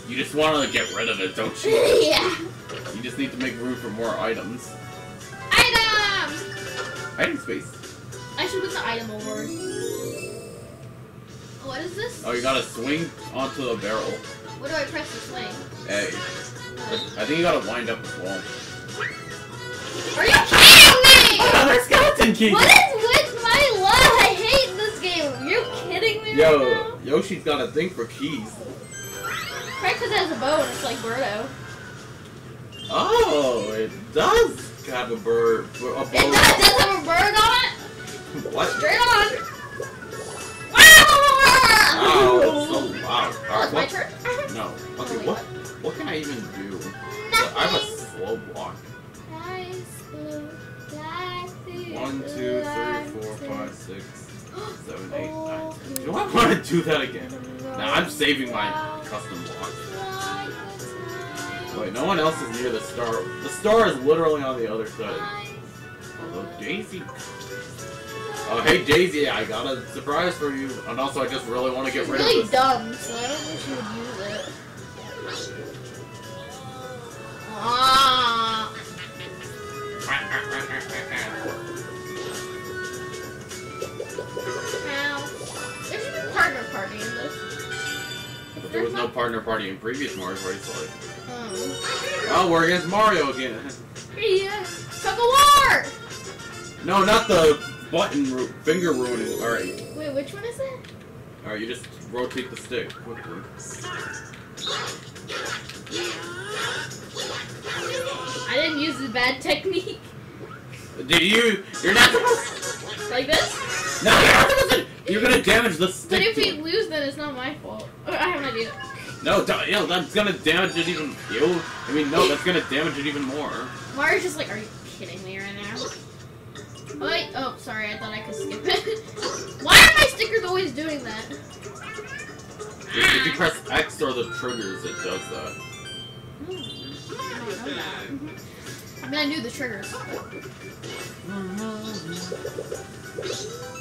You just want to get rid of it, don't you? yeah. You just need to make room for more items. Items! Item space. I should put the item award. What is this? Oh, you gotta swing onto the barrel. What do I press to swing? Hey. I think you gotta wind up as well. Are you kidding me? Another skeleton key! What is with my love? I hate this game. Are you kidding me right Yo, now? Yoshi's got a thing for keys. Right because it has a bow and it's like Birdo. Oh, it does have a bird. A bow. It does, does have a bird on it? What? Straight on. Wow, oh, it's so loud. Oh, Alright, it's my turn? No. Okay, oh, Wait, what? What can I even do? I have a Nothing. slow walk. One, two, three, four, five, six, seven, eight, Oh, nine, ten. Do I want to do that again? Now I'm saving my custom block. Wait, no one else is near the star. The star is literally on the other side. Although Daisy. Oh, hey Daisy, I got a surprise for you. And also, I just really want to get It's rid really of this. dumb, so I don't think she would use it. Ah. Ow. There should be partner party in this. But there was no partner party in previous Mario Party, so like, Oh. oh, we're against Mario again. Yeah. Tug of war! No, not the button finger ruining. All right, Wait, which one is it? all right, you just rotate the stick quickly. I didn't use the bad technique. Did you? You're not supposed. Like this? No, you're not supposed to. You're gonna damage the stick. But if we it. lose, then it's not my fault. Oh, I have an idea. No, don't, yo, that's gonna damage it even. Yo, I mean, no, that's gonna damage it even more. Mario's just like, are you kidding me right now? Oh, wait. Oh, sorry. I thought I could skip it. Why are my stickers always doing that? If, if you press X or the triggers, it does that. Hmm. I don't know that. I mean, I knew the triggers.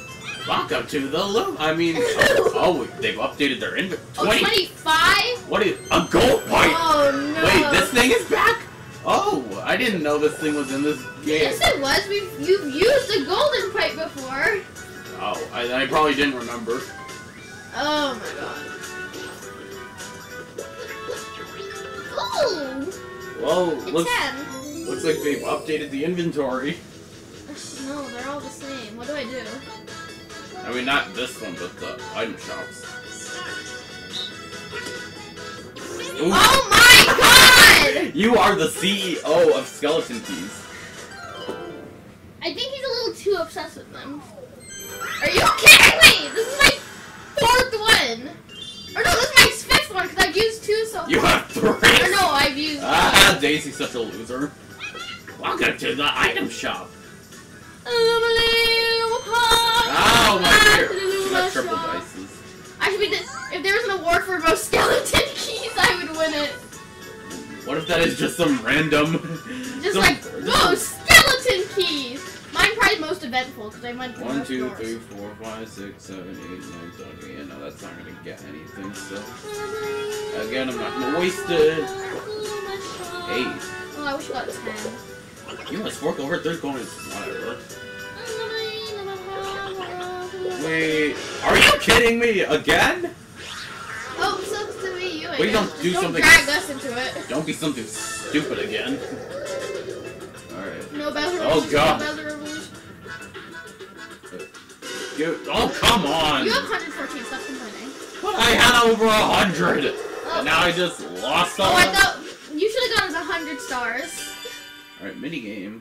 Welcome to the loop. I mean, oh, oh, they've updated their inventory. Oh, 20. 25? What is a gold pipe? Oh, no. Wait, this thing is back? Oh, I didn't know this thing was in this game. Yes, it was. We've, you've used a golden pipe before. Oh, I, I probably didn't remember. Oh, my God. Ooh! Whoa, It's looks, 10. looks like they've updated the inventory. No, they're all the same. What do I do? I mean, not this one, but the item shops. Ooh. Oh my god! You are the CEO of Skeleton Keys. I think he's a little too obsessed with them. Are you kidding me? This is my fourth one. Or no, this is my fifth one because I've used two so far. You have three. Or no, I've used. Ah, Daisy's such a loser. Welcome to the item shop. Oh, my dear. She got triple dices. I should be this. If there was an award for most skeleton keys, I would win it. What if that is just some random... Just some- like most skeleton keys. Mine probably most eventful because I went through One, two, doors. three, four, five, six, seven, eight, nine, ten. Yeah, no, that's not gonna get anything, so... Again, I'm not gonna waste it. Eight. Oh, I wish I got ten. You must fork over three coins. Whatever. Wait, are you kidding me? Again? Oh, sucks to be you. Please don't do Just something- drag us into it. Don't be something stupid again. Alright. No Bowser Oh, God. No Bowser Revolution. You, oh, come on! You have 114. Stop complaining. But I had over a hundred! Oh, And now I just lost all oh I thought you should have gotten 100 stars. Alright, minigame.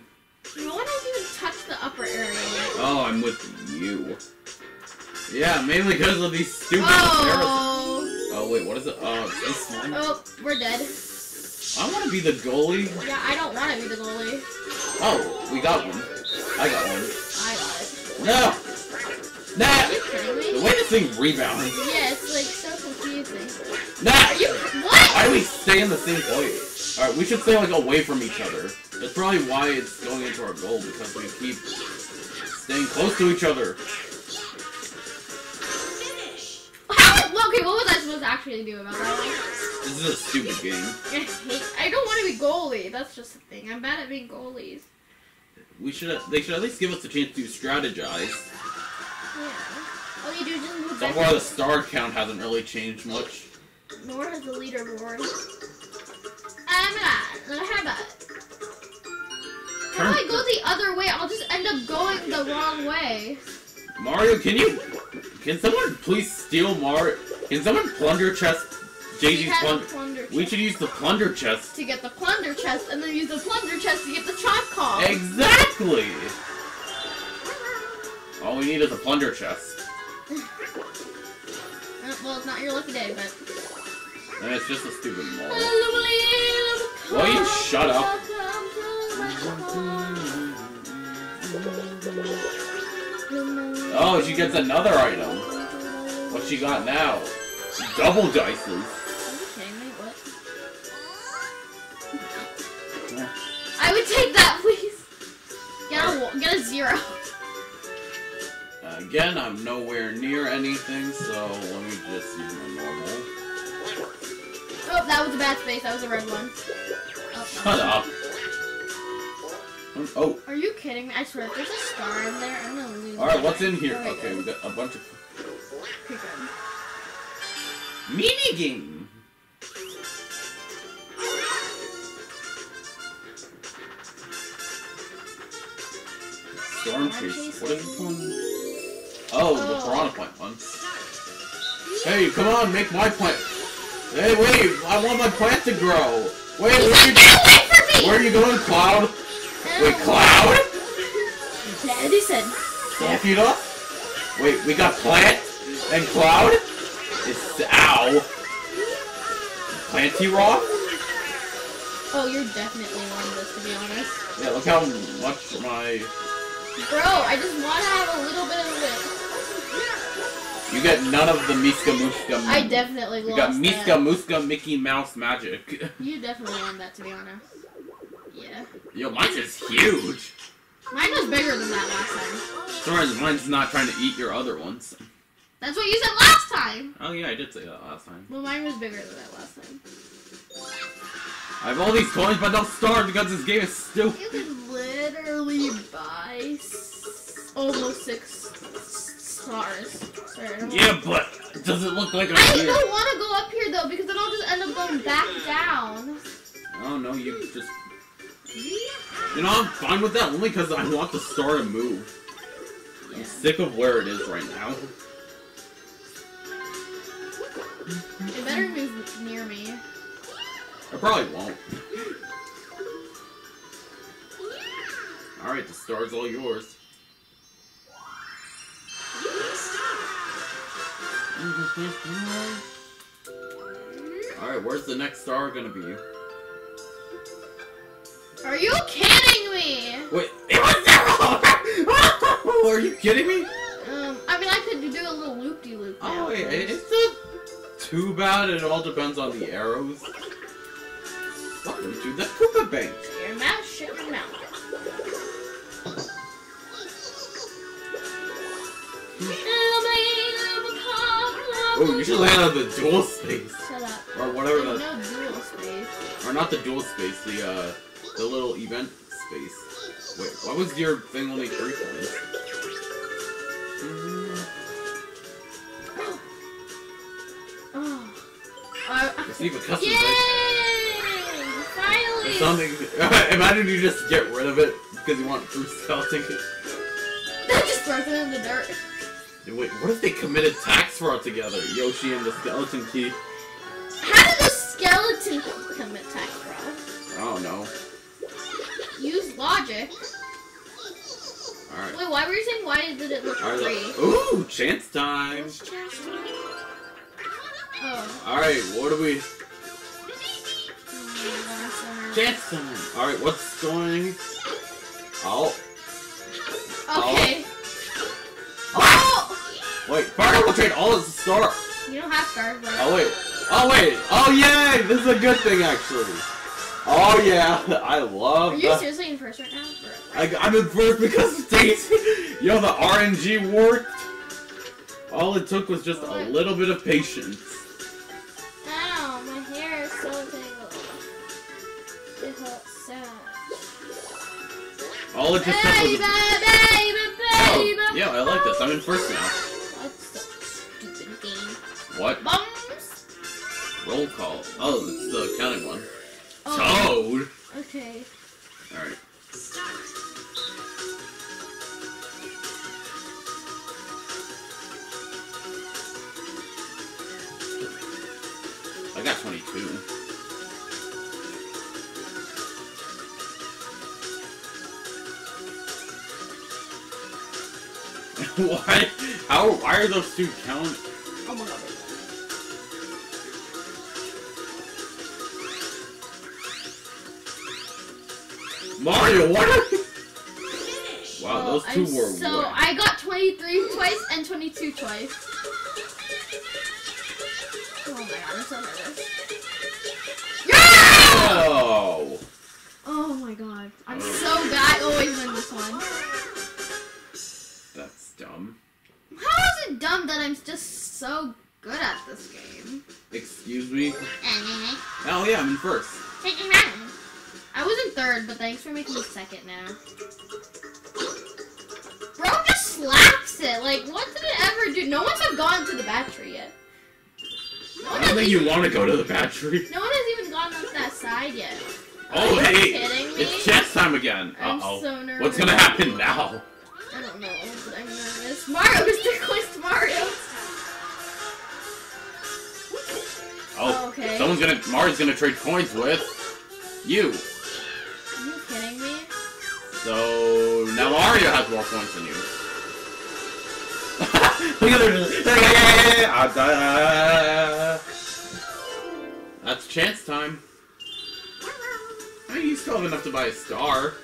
No one has even touched the upper area. Oh, I'm with you. Yeah, mainly because of these stupid. Oh. Oh, wait, what is it? Oh, this oh, one. Oh, we're dead. I want to be the goalie. Yeah, I don't want to be the goalie. Oh, we got one. I got one. I got it. No! Nah! The way this thing rebounds. Yeah, it's like so confusing. Nah! Are you what? Why do we stay in the same place? Alright, we should stay like away from each other. That's probably why it's going into our goal, because we keep staying close to each other. How? well, Okay, what was I supposed to actually do about that? This is a stupid game. I hate. I don't want to be goalie. That's just the thing. I'm bad at being goalies. We should they should at least give us a chance to strategize. Yeah. All you do is just move So back. far the star count hasn't really changed much. Nor has the leaderboard. I'm not. How about? Do I go the other way? I'll just end up going the wrong way. Mario, can you can someone please steal Mario can someone plunder chest He JG's a plunder plunder We should use the plunder chest. to get the plunder chest, and then use the plunder chest to get the chomp call. Exactly! All we need is a plunder chest. Uh, well, it's not your lucky day, but. And it's just a stupid mall. Will you shut up? Oh, she gets another item. What she got now? Double dices. Are you kidding me? What? I would take that, please. Get a, get a zero. Again, I'm nowhere near anything, so let me just use my normal. Oh, that was a bad space. That was a red one. Oh, Shut up. Oh, Are you kidding me? I swear, if there's a star in there, I'm gonna lose. alright, what's in here? Okay, Okay, we got a bunch of Okay, mini game. Storm chase. What is this one? Oh, the Oh. piranha plant one. Hey, come on, make my plant. Hey, wait, I want my plant to grow. Wait, where are you, Get away from me! where are you going, Cloud? Wait, Ow. Cloud? Don't feed? Wait, we got Plant and Cloud? It's ow. Planty Rock? Oh, you're definitely one of this, to be honest. Yeah, look how much my Bro, I just want to have a little bit of it. You get none of the Miska Muska. I definitely You lost got Miska. Muska Mickey Mouse magic. You definitely won that, to be honest. Yeah. Yo, mine's just huge. Mine was bigger than that last time. Sorry, mine's not trying to eat your other ones. That's what you said last time. Oh yeah, I did say that last time. Well, mine was bigger than that last time. I have all these coins, but no stars because this game is stupid. You could literally buy almost six stars. Sorry, I don't Yeah, but does it look like I'm I here? don't want to go up here though because then I'll just end up going back down. Oh no, you just. You know, I'm fine with that only because I want the star to move. I'm sick of where it is right now. It better move near me. I probably won't. Alright, the star's all yours. Alright, where's the next star gonna be? Are you kidding me? Wait, it was zero! Are you kidding me? Um, I mean, I could do a little loop-de-loop. Oh, wait, it's not too bad. It all depends on the arrows. Welcome to the Koopa Bank. Your mouth, shut your mouth. Oh, you should land on the dual space. Shut up. Or whatever There's the... no dual space. Or not the dual space, the, uh... The little event space. Wait, what was your thing only three coins? Oh. Uh, Receive a custom Yay! Or Finally! something. Imagine you just get rid of it because you want skeleton. That just throws it in the dirt. Wait, what if they committed tax fraud together? Yoshi and the skeleton key. How did the skeleton commit tax fraud? I don't know. Use logic. Alright. Wait, why were you saying why did it look Alright, free? Ooh, chance time. Chance time? Oh. Alright, what do we... Mm, Chance time. Alright, what's going... Oh. Okay. Oh! Wait, Fire will trade all his star. You don't have stars, but Oh, wait. Oh, wait. Oh, yay! This is a good thing, actually. Oh yeah, I love Are you the- seriously in first right now? I, I'm in first because of Daisy. Know the RNG worked. All it took was just a little bit of patience. Ow, my hair is so tangled. It hurts so much. All it just took Baby, was. A... baby, baby. Oh, yeah, I like this. I'm in first now. What? Bums. Roll call. Oh, it's the counting one. Oh, Toad. okay. All right. I got 22. why? How? Why are those two count? Mario, what? Wow, Oh, those 2 I'm were. So wet. I got 23 twice and 22 twice. Oh my god, I'm so nervous. Yeah! Oh. Oh my god. I'm oh. so bad. Oh, I always win this one. That's dumb. How is it dumb that I'm just so good at this game? Excuse me? Oh yeah, I'm in first. I was in third, but thanks for making me second now. Bro just slaps it. Like, what did it ever do? No one's have gone to the battery yet. No I don't think you want to go to the battery. no one has even gone up that side yet. Oh Are hey, kidding me? it's chess time again. Uh oh. so. What's gonna happen now? I don't know, but I'm nervous. Mario, Mr. To Mario. Oh, Okay. someone's gonna. Mario's gonna trade coins with you. Are you kidding me? So now Mario has more points than you. Look at her. Ah, da. That's chance time. I mean, you still have enough to buy a star.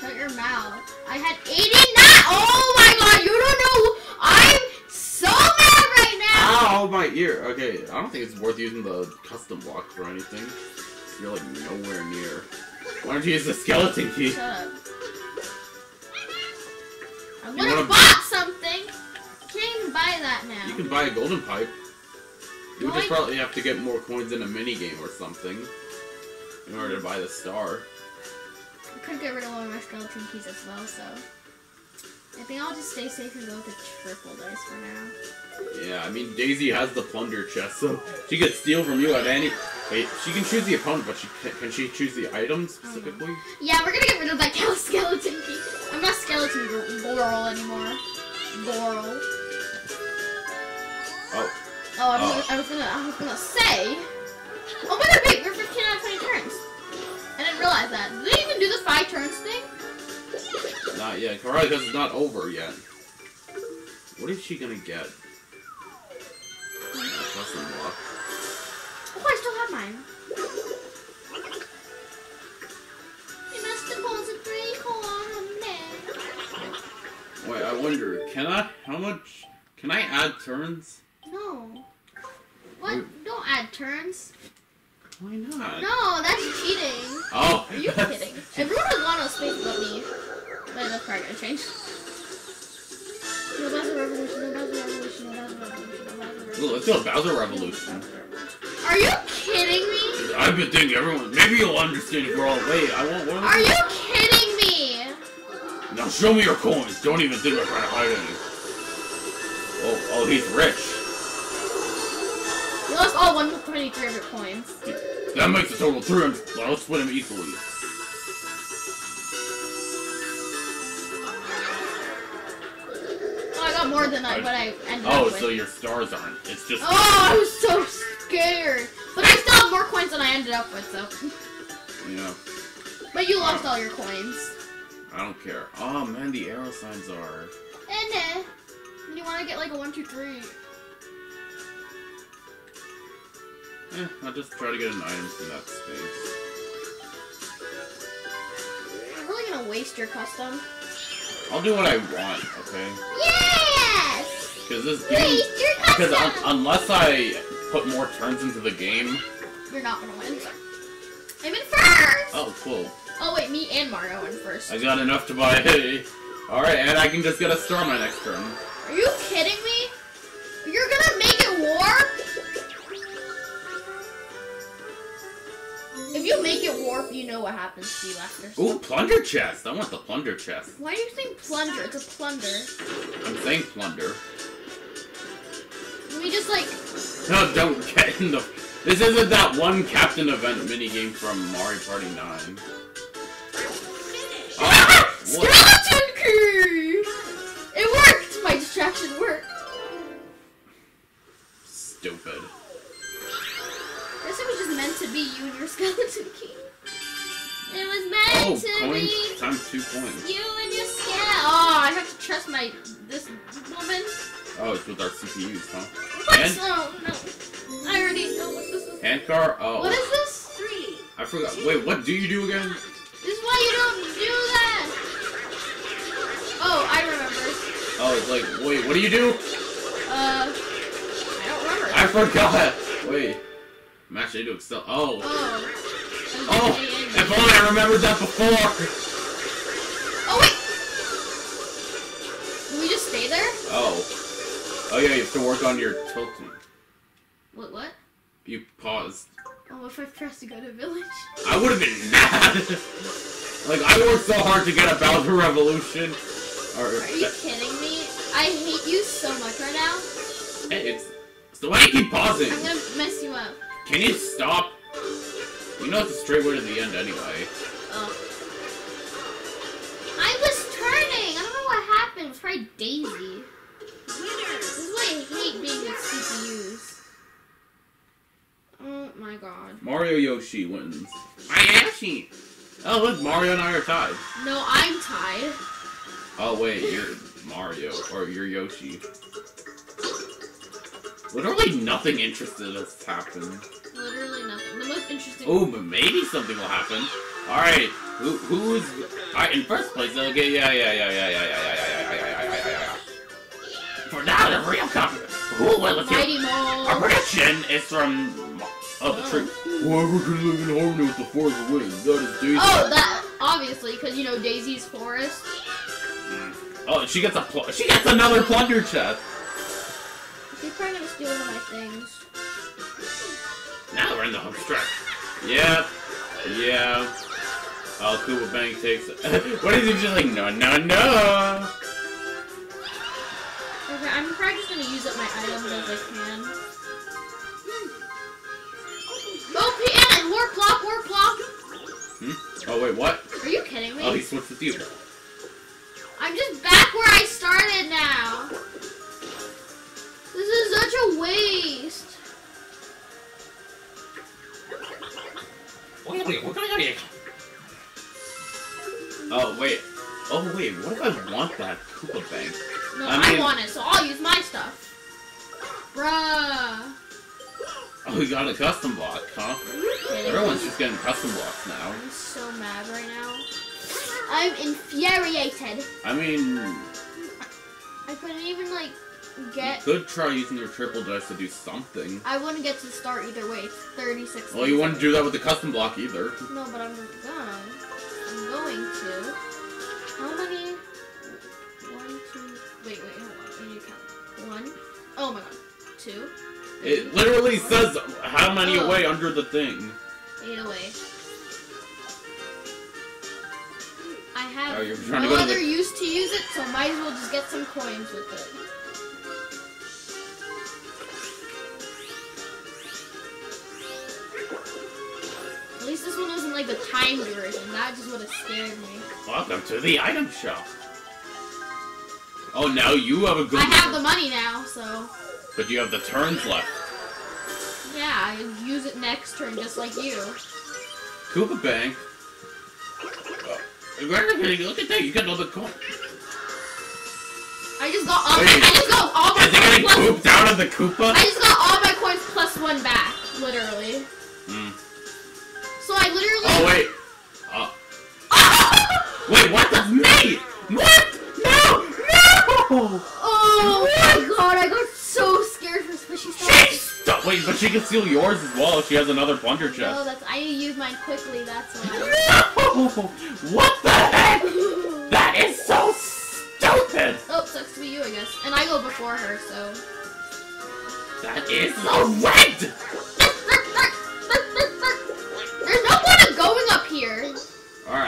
Shut your mouth. I had 89. Oh my god, you don't know. I'm so mad right now. Ow, my ear. Okay, I don't think it's worth using the custom block for anything. You're like nowhere near. Why don't you use the skeleton key? Shut up. I would have bought something. Can't even buy that now. You can buy a golden pipe. You would just probably have to get more coins in a mini game or something in order to buy the star. I could get rid of one of my skeleton keys as well, so. I think I'll just stay safe and go with the triple dice for now. Yeah, I mean Daisy has the plunder chest, so she could steal from you at any. Wait, she can choose the opponent, but she can, can she choose the item specifically? Yeah, we're gonna get rid of that cow skeleton key. I'm not skeleton Goral anymore. Goral. Oh, Oh, I was, Oh. Gonna, I was gonna, I was gonna say. Oh my god, wait, we're 15 out of 20 turns. I didn't realize that. Did they even do the five turns thing? Not yet. Because it's not over yet. What is she gonna get? Block. Oh, I still have mine. You must deposit three coins. Wait, I wonder, can I? How much? Can I add turns? No. What? Wait. Don't add turns. Why not? No, that's cheating. Oh, Are you kidding? Everyone has gone on space but me. But that's probably gonna change. No Bowser Revolution, no Bowser Revolution, no Bowser Revolution, no Bowser Revolution. Ooh, let's do a Bowser Revolution. Are you kidding me? I've been thinking everyone. Maybe you'll understand if we're all. Wait, I want one of Are you kidding me? Now show me your coins. Don't even think about trying to hide any. Oh, oh, he's rich. You lost all 123 of your coins. That makes a total of 300. Well, let's split them equally. Oh, more than I, what I ended Oh, up with. so your stars aren't. It's just. Oh, I was so scared. But I still have more coins than I ended up with, so. Know, But you lost all your coins. I don't care. Oh man, the arrow signs are. And uh, you want to get like a one, two, three. Eh, I'll just try to get an item from that space. You're really gonna waste your custom. I'll do what I want, okay? Yes! Because this game. Because un- unless I put more turns into the game, You're not gonna win. I'm in first! Oh, cool. Oh wait, me and Mario in first. I got enough to buy. Alright, and I can just get a star my next turn. Are you kidding me? You make it warp, you know what happens to you after. Ooh, plunder chest. I want the plunder chest. Why do you think plunder? It's a plunder. I'm saying plunder. Let me just like. No, don't get in the... This isn't that one Captain Event minigame from Mario Party 9. Ah! Skeleton key! It worked! My distraction worked. Stupid. To be you and your skeleton key. It was meant Oh, to coins. be Time two coins. you and your skeleton. Oh, I have to trust my this woman. Oh, it's with our CPUs, huh? What? And- Oh no! I already know what this is. Hand car? Oh. What is this? Three. I forgot. Wait, what do you do again? This is why you don't do that. Oh, I remember. Oh, it's like, wait, what do you do? Uh, I don't remember. I forgot. Wait. I'm actually doing still. Oh. Oh. Oh, if only I remembered that before. Oh wait. Can we just stay there? Oh. Oh yeah, you have to work on your tilting. What? What? You paused. Oh, if I press to go to village. I would have been mad. like I worked so hard to get a Bowser Revolution. Or Are you kidding me? I hate you so much right now. Hey, it's, it's the way you keep pausing. I'm gonna mess you up. Can you stop? You know it's a straight way to the end anyway. Oh. I was turning. I don't know what happened. It was probably Daisy. This is why I hate being with CPUs. Oh my god. Mario Yoshi wins. My Yoshi. Oh look, Mario and I are tied. No, I'm tied. Oh wait, you're Mario or you're Yoshi. Literally nothing interesting has happened. Literally nothing. The most interesting. Oh, but maybe something will happen. All right, who who's all right, in first place? Okay, yeah, yeah, yeah, yeah, yeah, yeah, yeah, yeah, yeah, yeah, yeah, yeah, yeah. For now, the real copy. Who will it Mighty Our Mole. prediction is from oh the tree. Whoever can live in harmony with the forest wins. That is Daisy. Oh, that obviously because you know Daisy's forest. Oh, she gets a pl- she gets another plunder chest. She's probably gonna steal one of my things. Now we're in the home stretch. Yep. Yeah. Oh, Koopa Bank takes it. what is he just like? No, no, no. Okay, I'm probably just gonna use up my items as I can. Oh, Piano! Warp block, warp block! Hmm? Oh wait, what? Are you kidding me? Oh, he switched with you. I'm just back where I started now. This is such a waste. Oh wait. Oh wait. What if I want that Koopa Bank? No, I I, want it, so I'll use my stuff. Bruh. Oh, we got a custom block, huh? Everyone's just getting custom blocks now. I'm so mad right now. I'm infuriated. I mean, I couldn't even like you could try using your triple dice to do something. I wouldn't get to start either way. It's 36. Well, you wouldn't do that with the custom block either. No, but I'm gonna. I'm going to. How many? One, two. Wait, wait, hold on. I need to count. One. Oh my god. Two. It literally says how many Oh. away under the thing. Eight away. I have Oh, you're trying to no other the- use to use it, so might as well just get some coins with it. At least this one wasn't like the timed version. That just would have scared me. Welcome to the item shop. Oh, now you have a good I have the money now, so But you have the turns left. yeah, I use it next turn just like you. Koopa Bank. Oh, Look at that, you got another coin. I just got all. Wait. I just got all my Is it getting coins. Pooped out of the Koopa? I just got all my coins plus one back, literally. Hmm. So I literally. Oh, wait. Uh, wait, what? That's me! What? No! No! Oh my god, I got so scared for squishy She stuff. sto- Wait, but she can steal yours as well. She has another plunder No, chest. that's I need to use mine quickly. That's why. No! What the heck? That is so stupid! oh, sucks to be you, I guess. And I go before her, so. That is so red!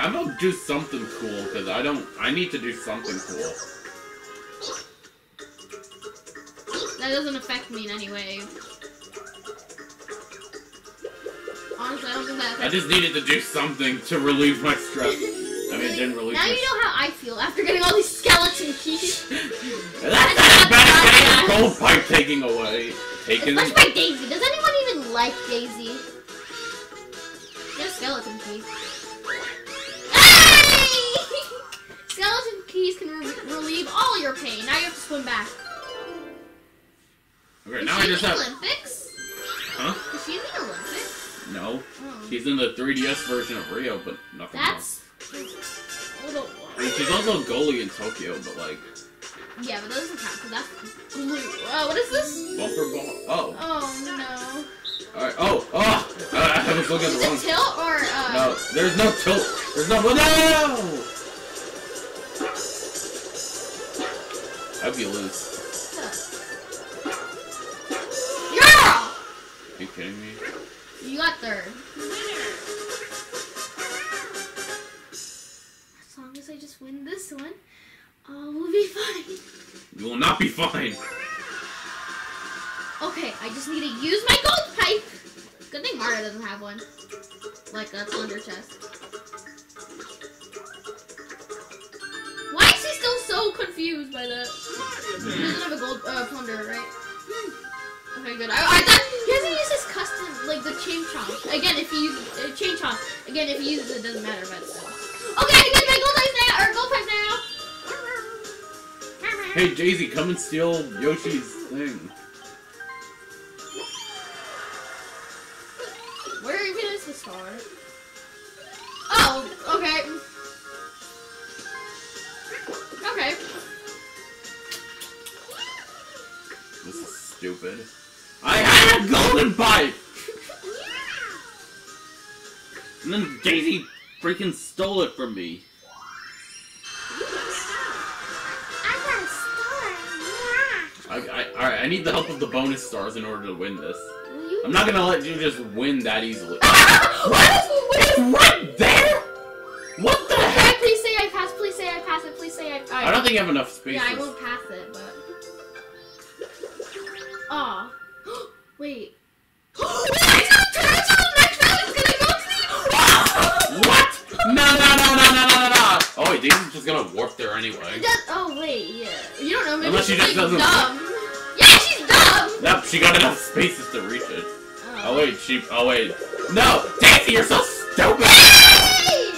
I'm gonna do something cool, because I don't... I need to do something cool. That doesn't affect me in any way. Honestly, I don't think that affects I just needed to do something to relieve my stress. I mean, it didn't relieve Now my you know how I feel after getting all these skeleton keys. That's not as bad getting gold pipe taking away. Taken by Daisy. Does anyone even like Daisy? Get a skeleton key. Keys can re relieve all your pain. Now you have to swim back. Okay, Is now I just have... Olympics? Huh? Is she in the Olympics? No. Oh. She's in the 3DS version of Rio, but nothing else. That's. I mean, she's also a goalie in Tokyo, but like, Yeah, but that doesn't count because that's blue. Uh, what is this? bumper ball. Oh. Oh no. Alright, oh, oh! Uh, I was looking at the wrong... it tilt or uh? No, there's no tilt. There's no... No! I'd be loose. Yeah! Are you kidding me? You got third. As long as I just win this one, all will be fine. You will not be fine. Okay, I just need to use my gold pipe. Good thing Mario doesn't have one. Like a plunder chest. So confused by that? He doesn't have a gold uh, plunder, right? Okay, good. I, I thought he doesn't use his custom, like the chain chomp. Again, if he uses uh, chain chomp, again if he uses it, doesn't matter. But still. Okay, my gold pipe now, or gold pipe now. Hey, Daisy, come and steal Yoshi's thing. Where even is the star? Oh. Okay. Stupid. I had a golden pipe! And then Daisy freaking stole it from me. I I, I, alright, I need the help of the bonus stars in order to win this. got a star. Will you? I'm not gonna let you just win that easily. what? It's right there! What the heck? please say I pass. Please say I pass it. Please say I. I don't think you have enough spaces. Yeah, I won't pass it, but. Ah. Aw. Wait. What? No, no, no, no, no, no, no, no! Oh wait, Daisy's just gonna warp there anyway. That- oh wait, yeah. You don't know. Maybe Unless she she's just like doesn't- dumb. Yeah, she's dumb. Nope, she got enough spaces to reach it. Oh. Oh wait, she. Oh wait. No, Daisy, you're so stupid. Hey!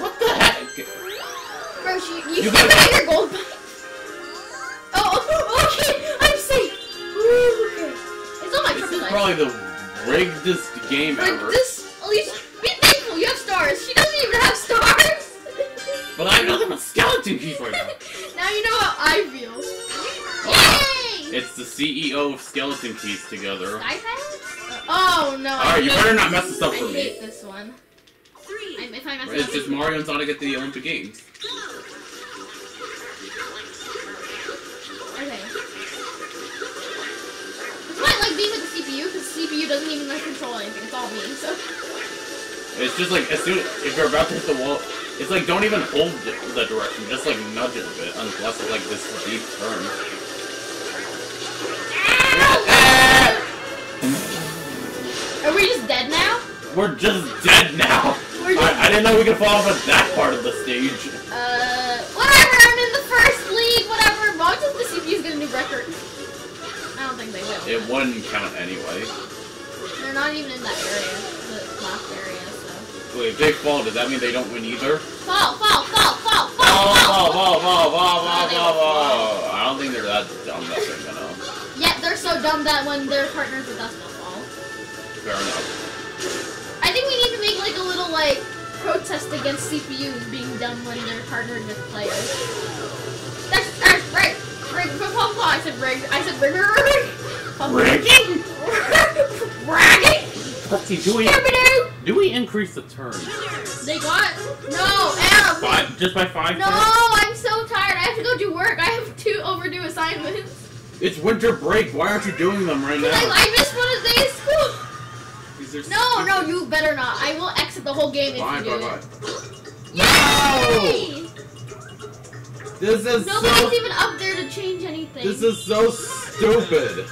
What the heck? Bro, she, you, You you gotta- your gold probably the riggedest game Like ever. this, at least be thankful you have stars. She doesn't even have stars. But I have nothing but skeleton keys right now. now you know how I feel. Yay! It's the CEO of skeleton keys together. Sky Pirates? Uh, oh no. Alright, you better not mess this up I for me. I hate this one. Three. I, if I mess It's it up, just Mario and Sonic at the Olympic Games. okay. I like being with the CPU because CPU doesn't even like control anything. It's all me. So It's just like as soon if you're about to hit the wall, it's like don't even hold the, the direction, just like nudge it a bit, unless it's like this deep turn. are we just dead now? We're just dead now. Just I, I didn't know we could fall off at that part of the stage. Uh, whatever. I'm in the first league. Whatever. Watch if the CPU's get a new record. I don't think they will. It wouldn't count anyway. They're not even in that area, the last area. So Wait, if they fall, does that mean they don't win either? fall, fall, fall, fall, fall, Fall, fall, fall. fall, fall, fall, fall, fall, fall. I don't think they're that dumb that they're gonna. Yeah, they're so dumb that when they're partners with us, they'll fall. Fair enough. I think we need to make like a little like protest against CPUs being dumb when they're partnered with players. That's, that's right. Rig. I said rig. I said rig, rig, rig. Ricky? Bragging! Let's see, do we do we increase the turn? They got no, Adam. Five just by five No, turns? I'm so tired. I have to go do work. I have two overdue assignments. It's winter break. Why aren't you doing them right Cause I, now? I missed one of the days school. These No, no, you better not. I will exit the whole game if Bye, you do bye, it. bye. Yay! This is Nobody's so. even up there to change anything. This is so stupid.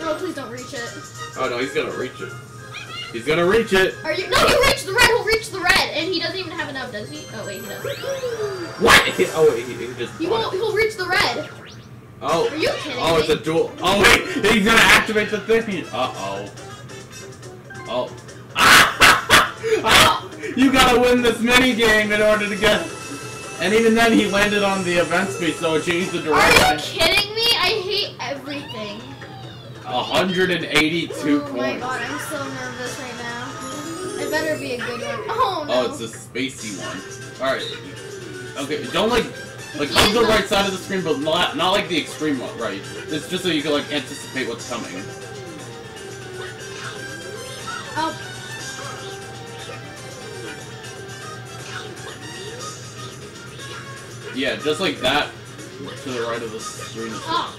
No, please don't reach it. Oh no, he's gonna reach it. He's gonna reach it. Are you? No, you reach the red. He'll reach the red, and he doesn't even have enough, does he? Oh wait, he does. What? oh wait, he, he just. He won't. it. He'll reach the red. Oh. Are you kidding me? Oh, me? it's a duel. Oh wait, he's gonna activate the thing. Uh oh. Oh. oh. You gotta win this mini game in order to get. And even then, he landed on the event space, so it changed the direction. Are you kidding me? I hate everything. 182 oh points. my god, I'm so nervous right now. It better be a good one. Oh, oh no. Oh, it's a spacey one. Alright. Okay, don't like like on the right side of the screen, but not not like the extreme one, right? It's just so you can like anticipate what's coming. Oh, Yeah, just like that to the right of the screen. oh.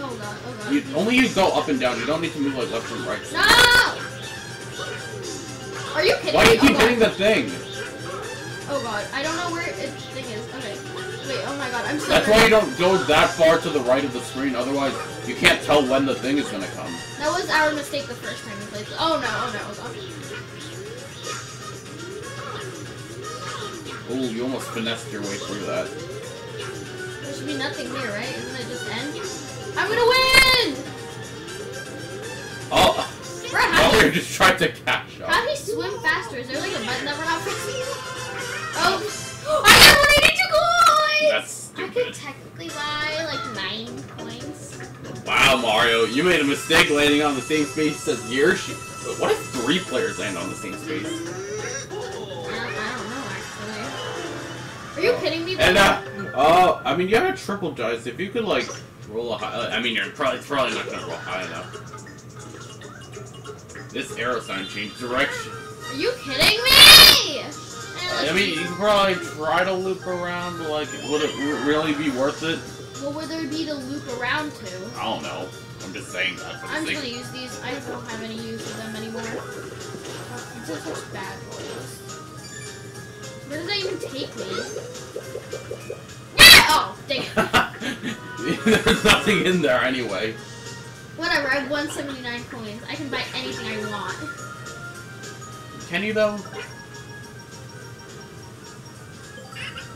Oh god, oh god. You only you go up and down. You don't need to move like left and right. No! Are you kidding me? Why do you keep oh, hitting the thing? Oh god, I don't know where it thing is. Okay. Wait, oh my god, I'm so That's why you don't go that far to the right of the screen. Otherwise, you can't tell when the thing is gonna come. That was our mistake the first time we played this. Oh no, oh no, oh god. Oh, you almost finessed your way through that. There should be nothing here, right? Isn't it just end? I'm gonna win! Oh, Bro, how, oh, you just tried to catch up. how do he swim faster? Is there like a button that we're not pressing? Oh! I got 182 coins! That's I could technically buy like 9 coins. Wow, Mario, you made a mistake landing on the same space as Yoshi. What if three players land on the same space? Are you kidding me? And uh, oh, I mean, you have a triple dice. If you could like roll a high, I mean, you're probably probably not gonna roll high enough. This arrow sign changed direction. Are you kidding me? I mean, you could probably try to loop around, but like, would it really be worth it? What would there be to loop around to? I don't know. I'm just saying that. I'm just gonna use these. I don't have any use for them anymore. Are such bad. Where does that even take me? Yeah! Oh, dang it. There's nothing in there anyway. Whatever, I have 179 coins. I can buy anything I want. Can you though?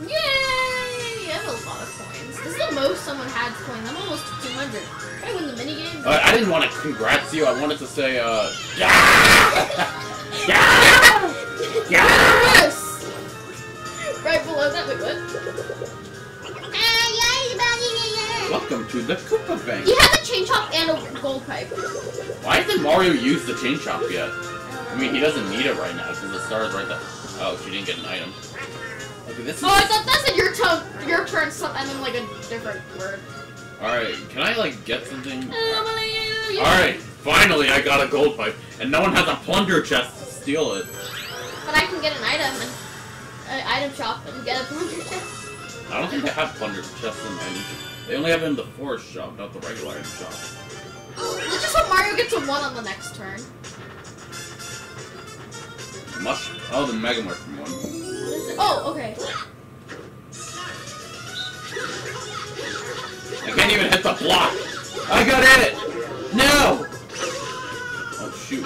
Yay! I have a lot of coins. This is the most someone had coins. I'm almost 200. Can I win the minigame? Uh, I didn't want to congrats you. I wanted to say, uh, yeah, yeah, yeah. Right below that? Welcome to the Koopa Bank. He has a chain chomp and a gold pipe. Why hasn't Mario used the chain chomp yet? I mean, he doesn't need it right now because the star is right there. Oh, she didn't get an item. Okay, this is. Oh, I thought that said your turn, your turn, some, and then like a different word. Alright, can I, like, get something? Oh, Alright. Alright, finally I got a gold pipe, and no one has a plunder chest to steal it. But I can get an item an item shop and get a plunder chest. I don't think they have plunder chests in mine. They only have it in the forest shop, not the regular item shop. Oh, let's just hope Mario gets a one on the next turn. Mush. Oh, the Mega Mushroom one. What is it? Oh, okay. I can't even hit the block. I got it. No. Oh shoot.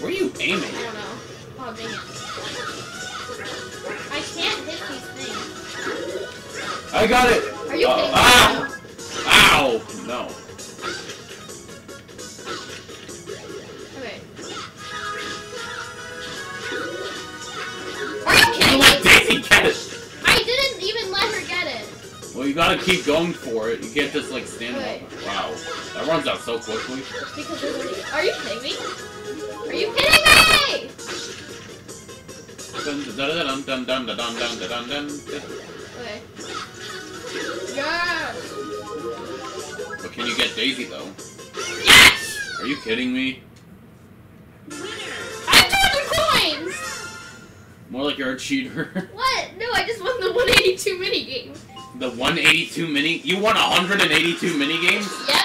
Where are you aiming? I don't know. Oh, dang it. I can't hit these things. I got it. Are you Uh, kidding me? ah! Ow! No. Okay. Are you let me? Daisy get it. I didn't even let her get it. Well, you gotta keep going for it. You can't just like stand Okay. up. Wow, that runs out so quickly. Because. Are you kidding me? Are you kidding me? Okay. Yes! But can you get Daisy though? Yes! Are you kidding me? Winner. I have 200 coins! More like you're a cheater. What? No, I just won the 182 mini game. the 182 mini. You won 182 mini games. Yep.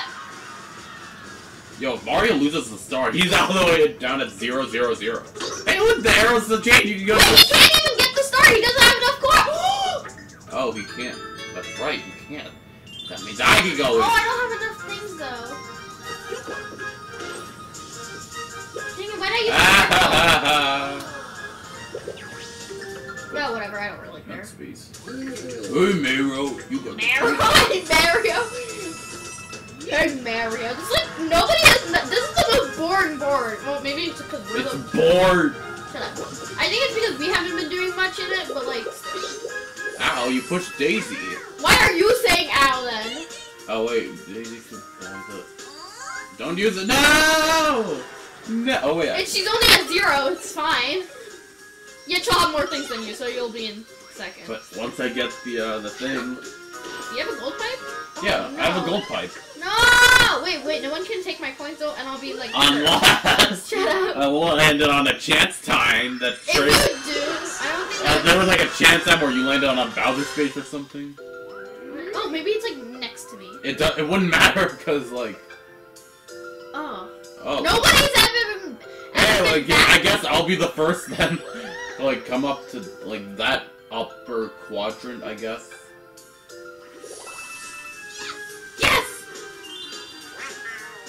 Yo, if Mario loses the star, he's all the way down at zero zero zero. Hey, look, the arrows to change. You can go. He can't even get the star. He doesn't have enough coins. oh, he can't. That's right, he can't. That means I can go. Oh. I don't have enough things though. Dang it, why I use Ah, ha, No, whatever. I don't really care. Space. Hey, Maro, you got the Mario, Mario. Hey Mario. This is like nobody has. no- This is the most boring board. Well, maybe it's because we're It's the. bored. Shut up. I think it's because we haven't been doing much in it, but like. Ow, you pushed Daisy. Why are you saying ow then? Oh wait, Daisy can hold it. Don't use it. No. No. Oh wait. And she's only at zero. It's fine. Yet she'll have more things than you, so you'll be in second. But once I get the uh, the thing, you have a gold pipe? Oh, yeah, I have a gold pipe. No! Wait, wait. No one can take my coins though, and I'll be like. Unless Shut up. I will end it on a chance time that trade. you do, I don't think. Uh, there was like a chance time where you landed on a Bowser space or something. Oh, maybe it's like next to me. It do- it wouldn't matter because like Oh. oh Nobody's ever been. Hey, ever like been yeah, I guess I'll be the first then. to, like come up to like that upper quadrant, I guess.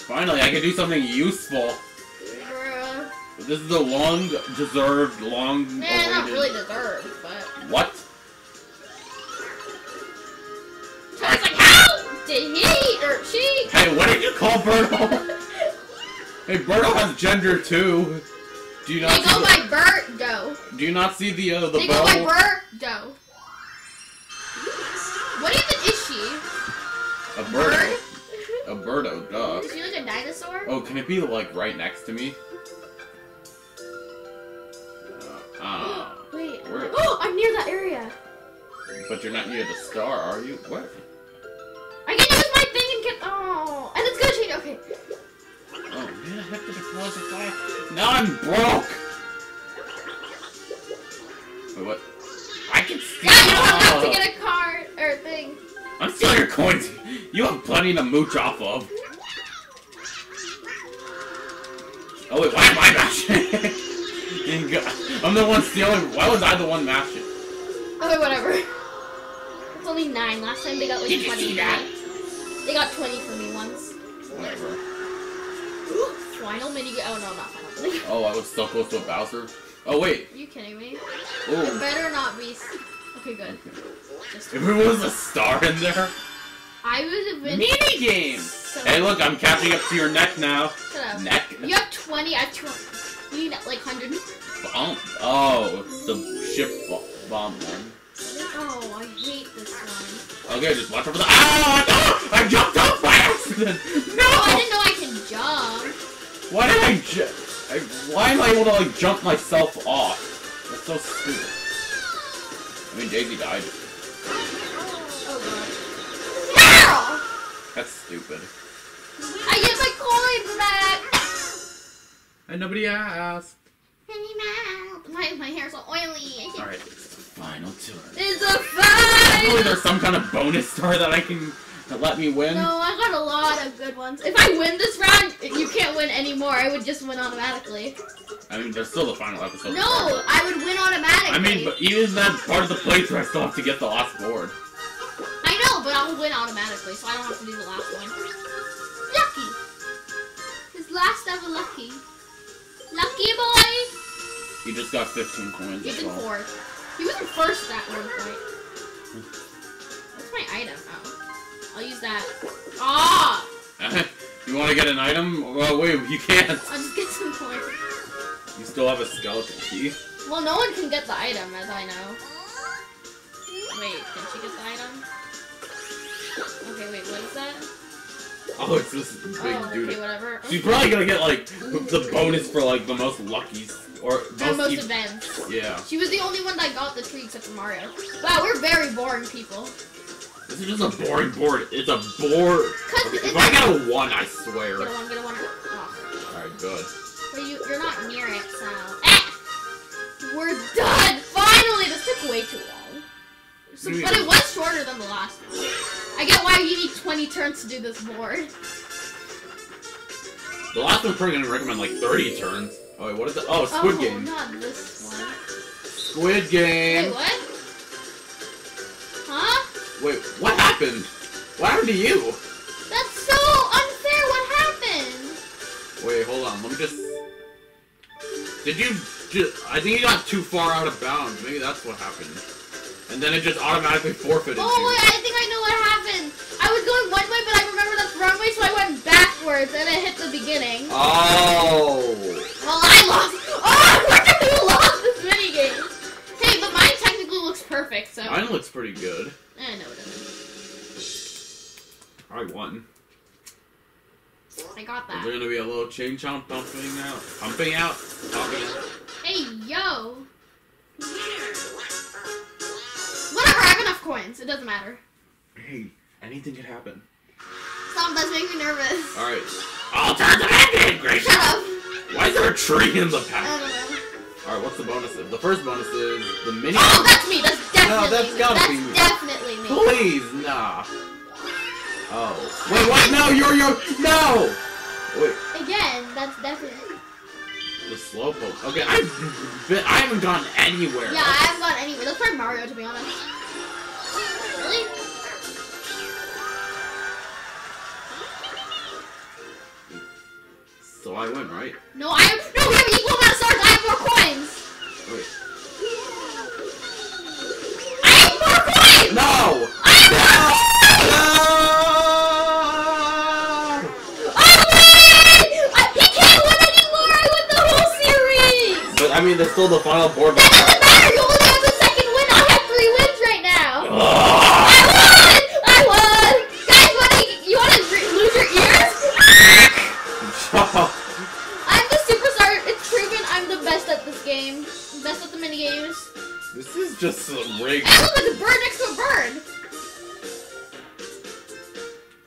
Finally, I can do something useful. Bruh. This is the long deserved, long Man, not really deserved, but. What? So it's like, how did he or she? Hey, what did you call Birdo? hey, Birdo has gender too. Do you not? They go the, by Birdo. Do you not see the uh, the They go by bell? Birdo. What even is she? A Birdo. A Birdo, duh. Is she like a dinosaur? Oh, can it be like right next to me? Uh, uh, Wait. Where- Oh, I'm near that area. but you're not near the star, are you? What? I can use my thing and get. Oh, and it's gonna change. Okay. Oh, man, I have to deploy the fire. Now I'm broke. Wait, what? I can steal. Yeah, you don't have to get a card or thing. I'm stealing your coins. You have plenty to mooch off of. Oh wait, why am I mashing? I'm the one stealing. Why was I the one mashing? Okay, whatever. It's only nine. Last time they got like Did you 20 see that? They got 20 for me once. Whatever. Final mini. Oh no, not final. Oh, I was so close to a Bowser. Oh wait. Are you kidding me? It Oh. better not be. Okay, good. Just. If it was a star in there. I was a. Mini game. So Hey, look, I'm catching up to your neck now. Neck. You have 20. I have 200. You need like 100. Bomb. Oh, it's the ship bo- bomb one. Oh, I hate this one. Okay, just watch out for the. Ah! no! I jumped off by accident. No. Oh, I didn't know I can jump. Why did I, ju- I Why am I able to like jump myself off? That's so stupid. I mean, Daisy died. Oh god. Meryl! That's stupid. I get my coins back! And nobody asked. Minnie Mouse. My, my hair's all oily. All right, final turn. It's a Hopefully, there's some kind of bonus star that I can that let me win. No, I got a lot of good ones. If I win this round, you can't win anymore. I would just win automatically. I mean, there's still the final episode. No, I would win automatically. I mean, but even that part of the playthrough, I still have to get the last board. I know, but I'll win automatically, so I don't have to do the last one. Lucky. His last ever lucky. Lucky boy. You just got 15 coins. He's That's in fourth. He was in first at one point. What's my item? Oh. I'll use that. Ah! you want to get an item? Well, wait, you can't. I'll just get some coins. You still have a skeleton key. Well, no one can get the item, as I know. Wait, can she get the item? Okay, wait, what is that? Oh, it's this big oh, dude. okay, whatever. She's probably gonna get like the bonus for like the most luckies or And most events. Yeah. She was the only one that got the tree except for Mario. Wow, we're very boring people. This is just a boring board. It's a board. If I get a one, I swear. Get a one, get a one. Oh. Alright, good. But you, you're not near it, so. Eh! We're done! Finally! This took way too long. So, but it was shorter than the last one. I get why you need 20 turns to do this board. The last one's probably gonna recommend like 30 turns. Oh wait, what is it? Oh, Squid oh, Game. not this one. Squid Wait, Game. what? Huh? Wait, what happened? What happened to you? That's so unfair! What happened? Wait, hold on. Let me just. Did you? Ju- I think you got too far out of bounds. Maybe that's what happened. And then it just automatically forfeited Oh, you. wait, I think I know what happened. I was going one way, but I remember that's the wrong way, so I went backwards and it hit the beginning. Oh. Well, I lost. Oh, at you lost this minigame. Hey, but mine technically looks perfect, so. Mine looks pretty good. I won. I got Is that. there gonna be a little chain chomp pumping out? Pumping out? Pumping out? Hey, yo. Whatever, I have enough coins. It doesn't matter. Hey, anything could happen. Stop, that's making me nervous. Alright. I'll turn the back in, Grace! Shut up. Why is there a tree in the I don't know. Alright, what's the bonus? The first bonus is the mini. Oh, that's me. That's definitely that's me. gotta that's be me. definitely me. Please, nah. Oh. Wait, what? No, you're, you're, no! Wait, Again, that's definitely. the slowpoke. Okay, I've been, I haven't gone anywhere. Yeah, I haven't gone anywhere. Let's try Mario, to be honest. Really? So I win, right? No, I have. No, we have equal amount of stars. I have more coins. Wait. I have more coins. No! I mean, there's still the final board. That doesn't matter! You only have the second win! I have three wins right now! I won! I won! Guys, what you, you want to lose your ears? I'm the superstar. It's proven I'm the best at this game. Best at the mini games. this is just some rigged. Hey, look, there's a bird next to a bird!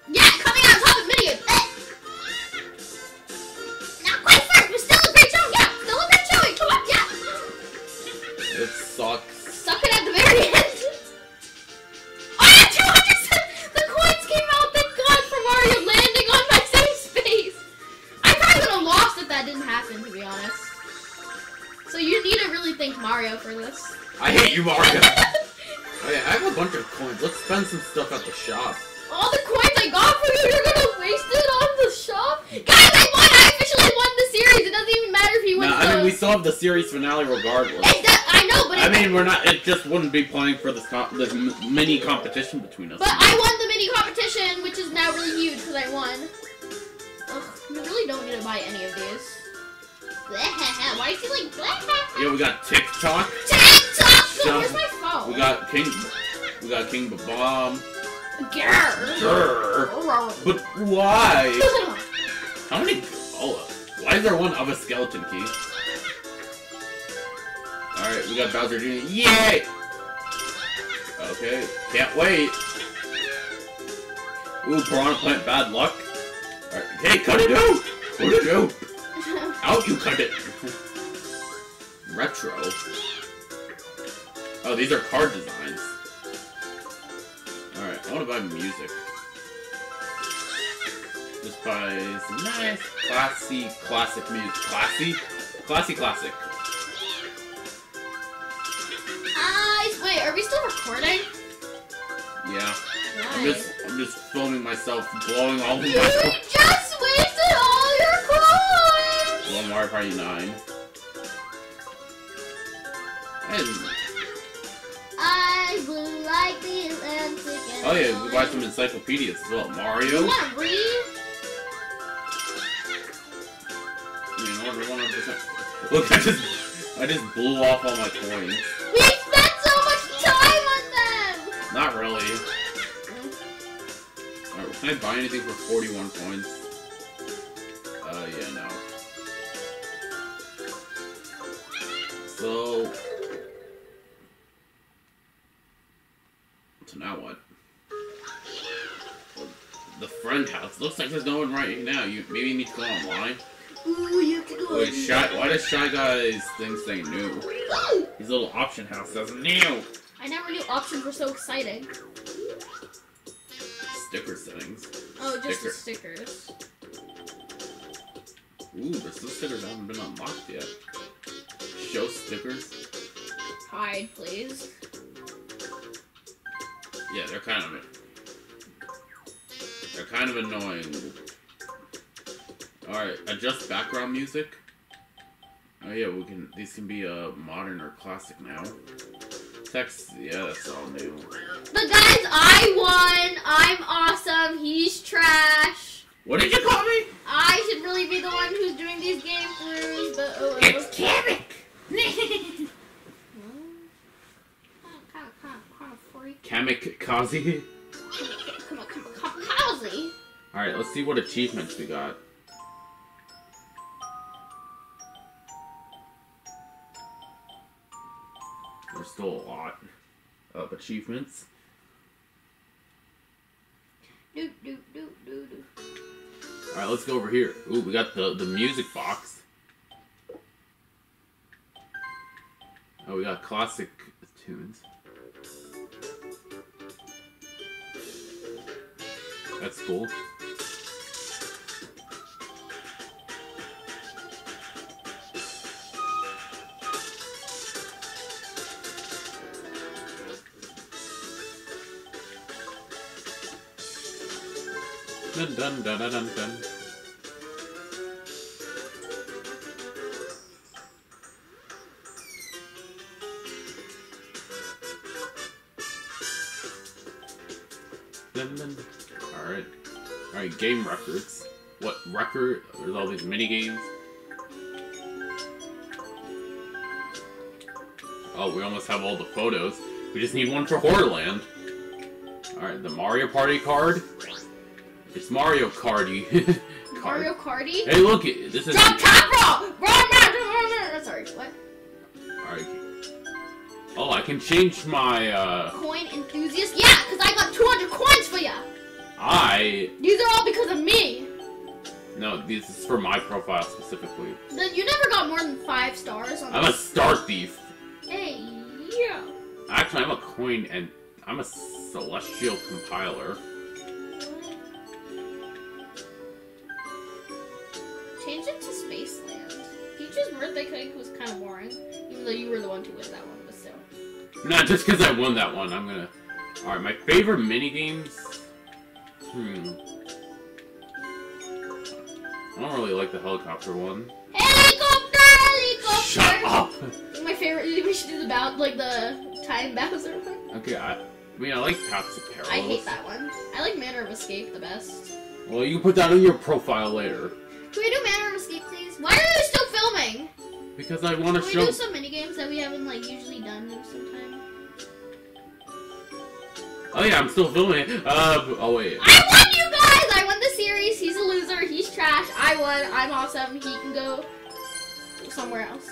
Yeah, coming out on top of mini sucks. Suck it at the very end. Oh, I have 200! The coins came out, thank God, for Mario landing on my safe space. I probably would have lost if that didn't happen, to be honest. So you need to really thank Mario for this. I hate you, Mario. Okay, I have a bunch of coins. Let's spend some stuff at the shop. All the coins I got from you, you're gonna waste it on the shop? Guys, I won! I officially won the series! It doesn't even matter if you win No, I mean, we still have the series finale regardless. It does- I know, but I mean, we're not. It just wouldn't be playing for this co- this mini competition between us. But I won the mini competition, which is now really huge because I won. Ugh, we really don't need to buy any of these. Why is he like? Yeah, we got TikTok. TikTok! Jump. Where's my phone? We got King. We got King Bomb. Grr. Grr. But why? How many? Oh, why is there one of a skeleton key? All right, we got Bowser Jr. Yay! Okay, can't wait. Ooh, Piranha Plant, bad luck. Right, hey, cut it out! Cut it out! Out, you cut it! Retro. Oh, these are card designs. Alright, I want to buy music. This buys nice, classy, classic music. Classy? Classy, classic. Uh, Eyes. Wait, are we still recording? Yeah. Why? I'm just, I'm just filming myself blowing all of You my just wasted all your coins! One Mario Party 9. I would like the Atlantic oh yeah, we buy some encyclopedias as well. You Mario. want to read? I mean, order 100%. Look, I just, I just blew off all my coins. We spent so much time on them! Not really. Alright, can I buy anything for 41 coins? Uh, yeah, no. So... So now what? The friend house. looks like there's no one right now. You maybe you need to go online. Ooh, you have to go. Wait, shy, why does Shy Guy's thing say new? Ooh, His little option house says new. I never knew options were so exciting. Sticker settings. Oh, just the stickers. Ooh, there's some stickers that haven't been unlocked yet. Show stickers. Hide, please. Yeah, they're kind of they're kind of annoying. All right, adjust background music. Oh yeah, we can. These can be uh modern or classic now. Text, yeah, that's all new. But guys, I won. I'm awesome. He's trash. What did you call me? I should really be the one who's doing these game throughs, but oh well. It's Kamek. Kamek Kazi. Come on, come on, come on, Howsy. All right, let's see what achievements we got. There's still a lot of achievements. Do do do do do. All right, let's go over here. Ooh, we got the the music box. Oh, we got classic tunes. That's cool. Dun dun dun dun dun dun. Dun, dun. Alright. Alright, game records. What record? There's all these mini games. Oh, we almost have all the photos. We just need one for Horrorland. Alright, the Mario Party card. It's Mario Karty. card. Mario Karty. Hey, look, it- this is. Jump top roll. Run, run. Sorry, what? Alright. Oh, I can change my, uh. Coin enthusiast? Yeah, because I got 200 coins for ya. I. These are all because of me. No, this is for my profile specifically. Then you never got more than five stars on I'm a star thief. Hey, yeah. Actually, I'm a coin and I'm a celestial compiler. Not just because I won that one, I'm gonna. Alright, my favorite mini games. Hmm. I don't really like the helicopter one. Helicopter, helicopter. Shut up! My favorite. We should do the bout like the time Bowser one. Okay, I, I mean, I like Paths of Perils. I hate that one. I like Manner of Escape the best. Well, you can put that on your profile later. Can we do Manner of Escape, please? Why are you still filming? Because I want to Can we show. do some mini games that we haven't like usually done sometime? Oh yeah, I'm still filming. Uh, oh wait. I won, you guys! I won the series. He's a loser. He's trash. I won. I'm awesome. He can go somewhere else.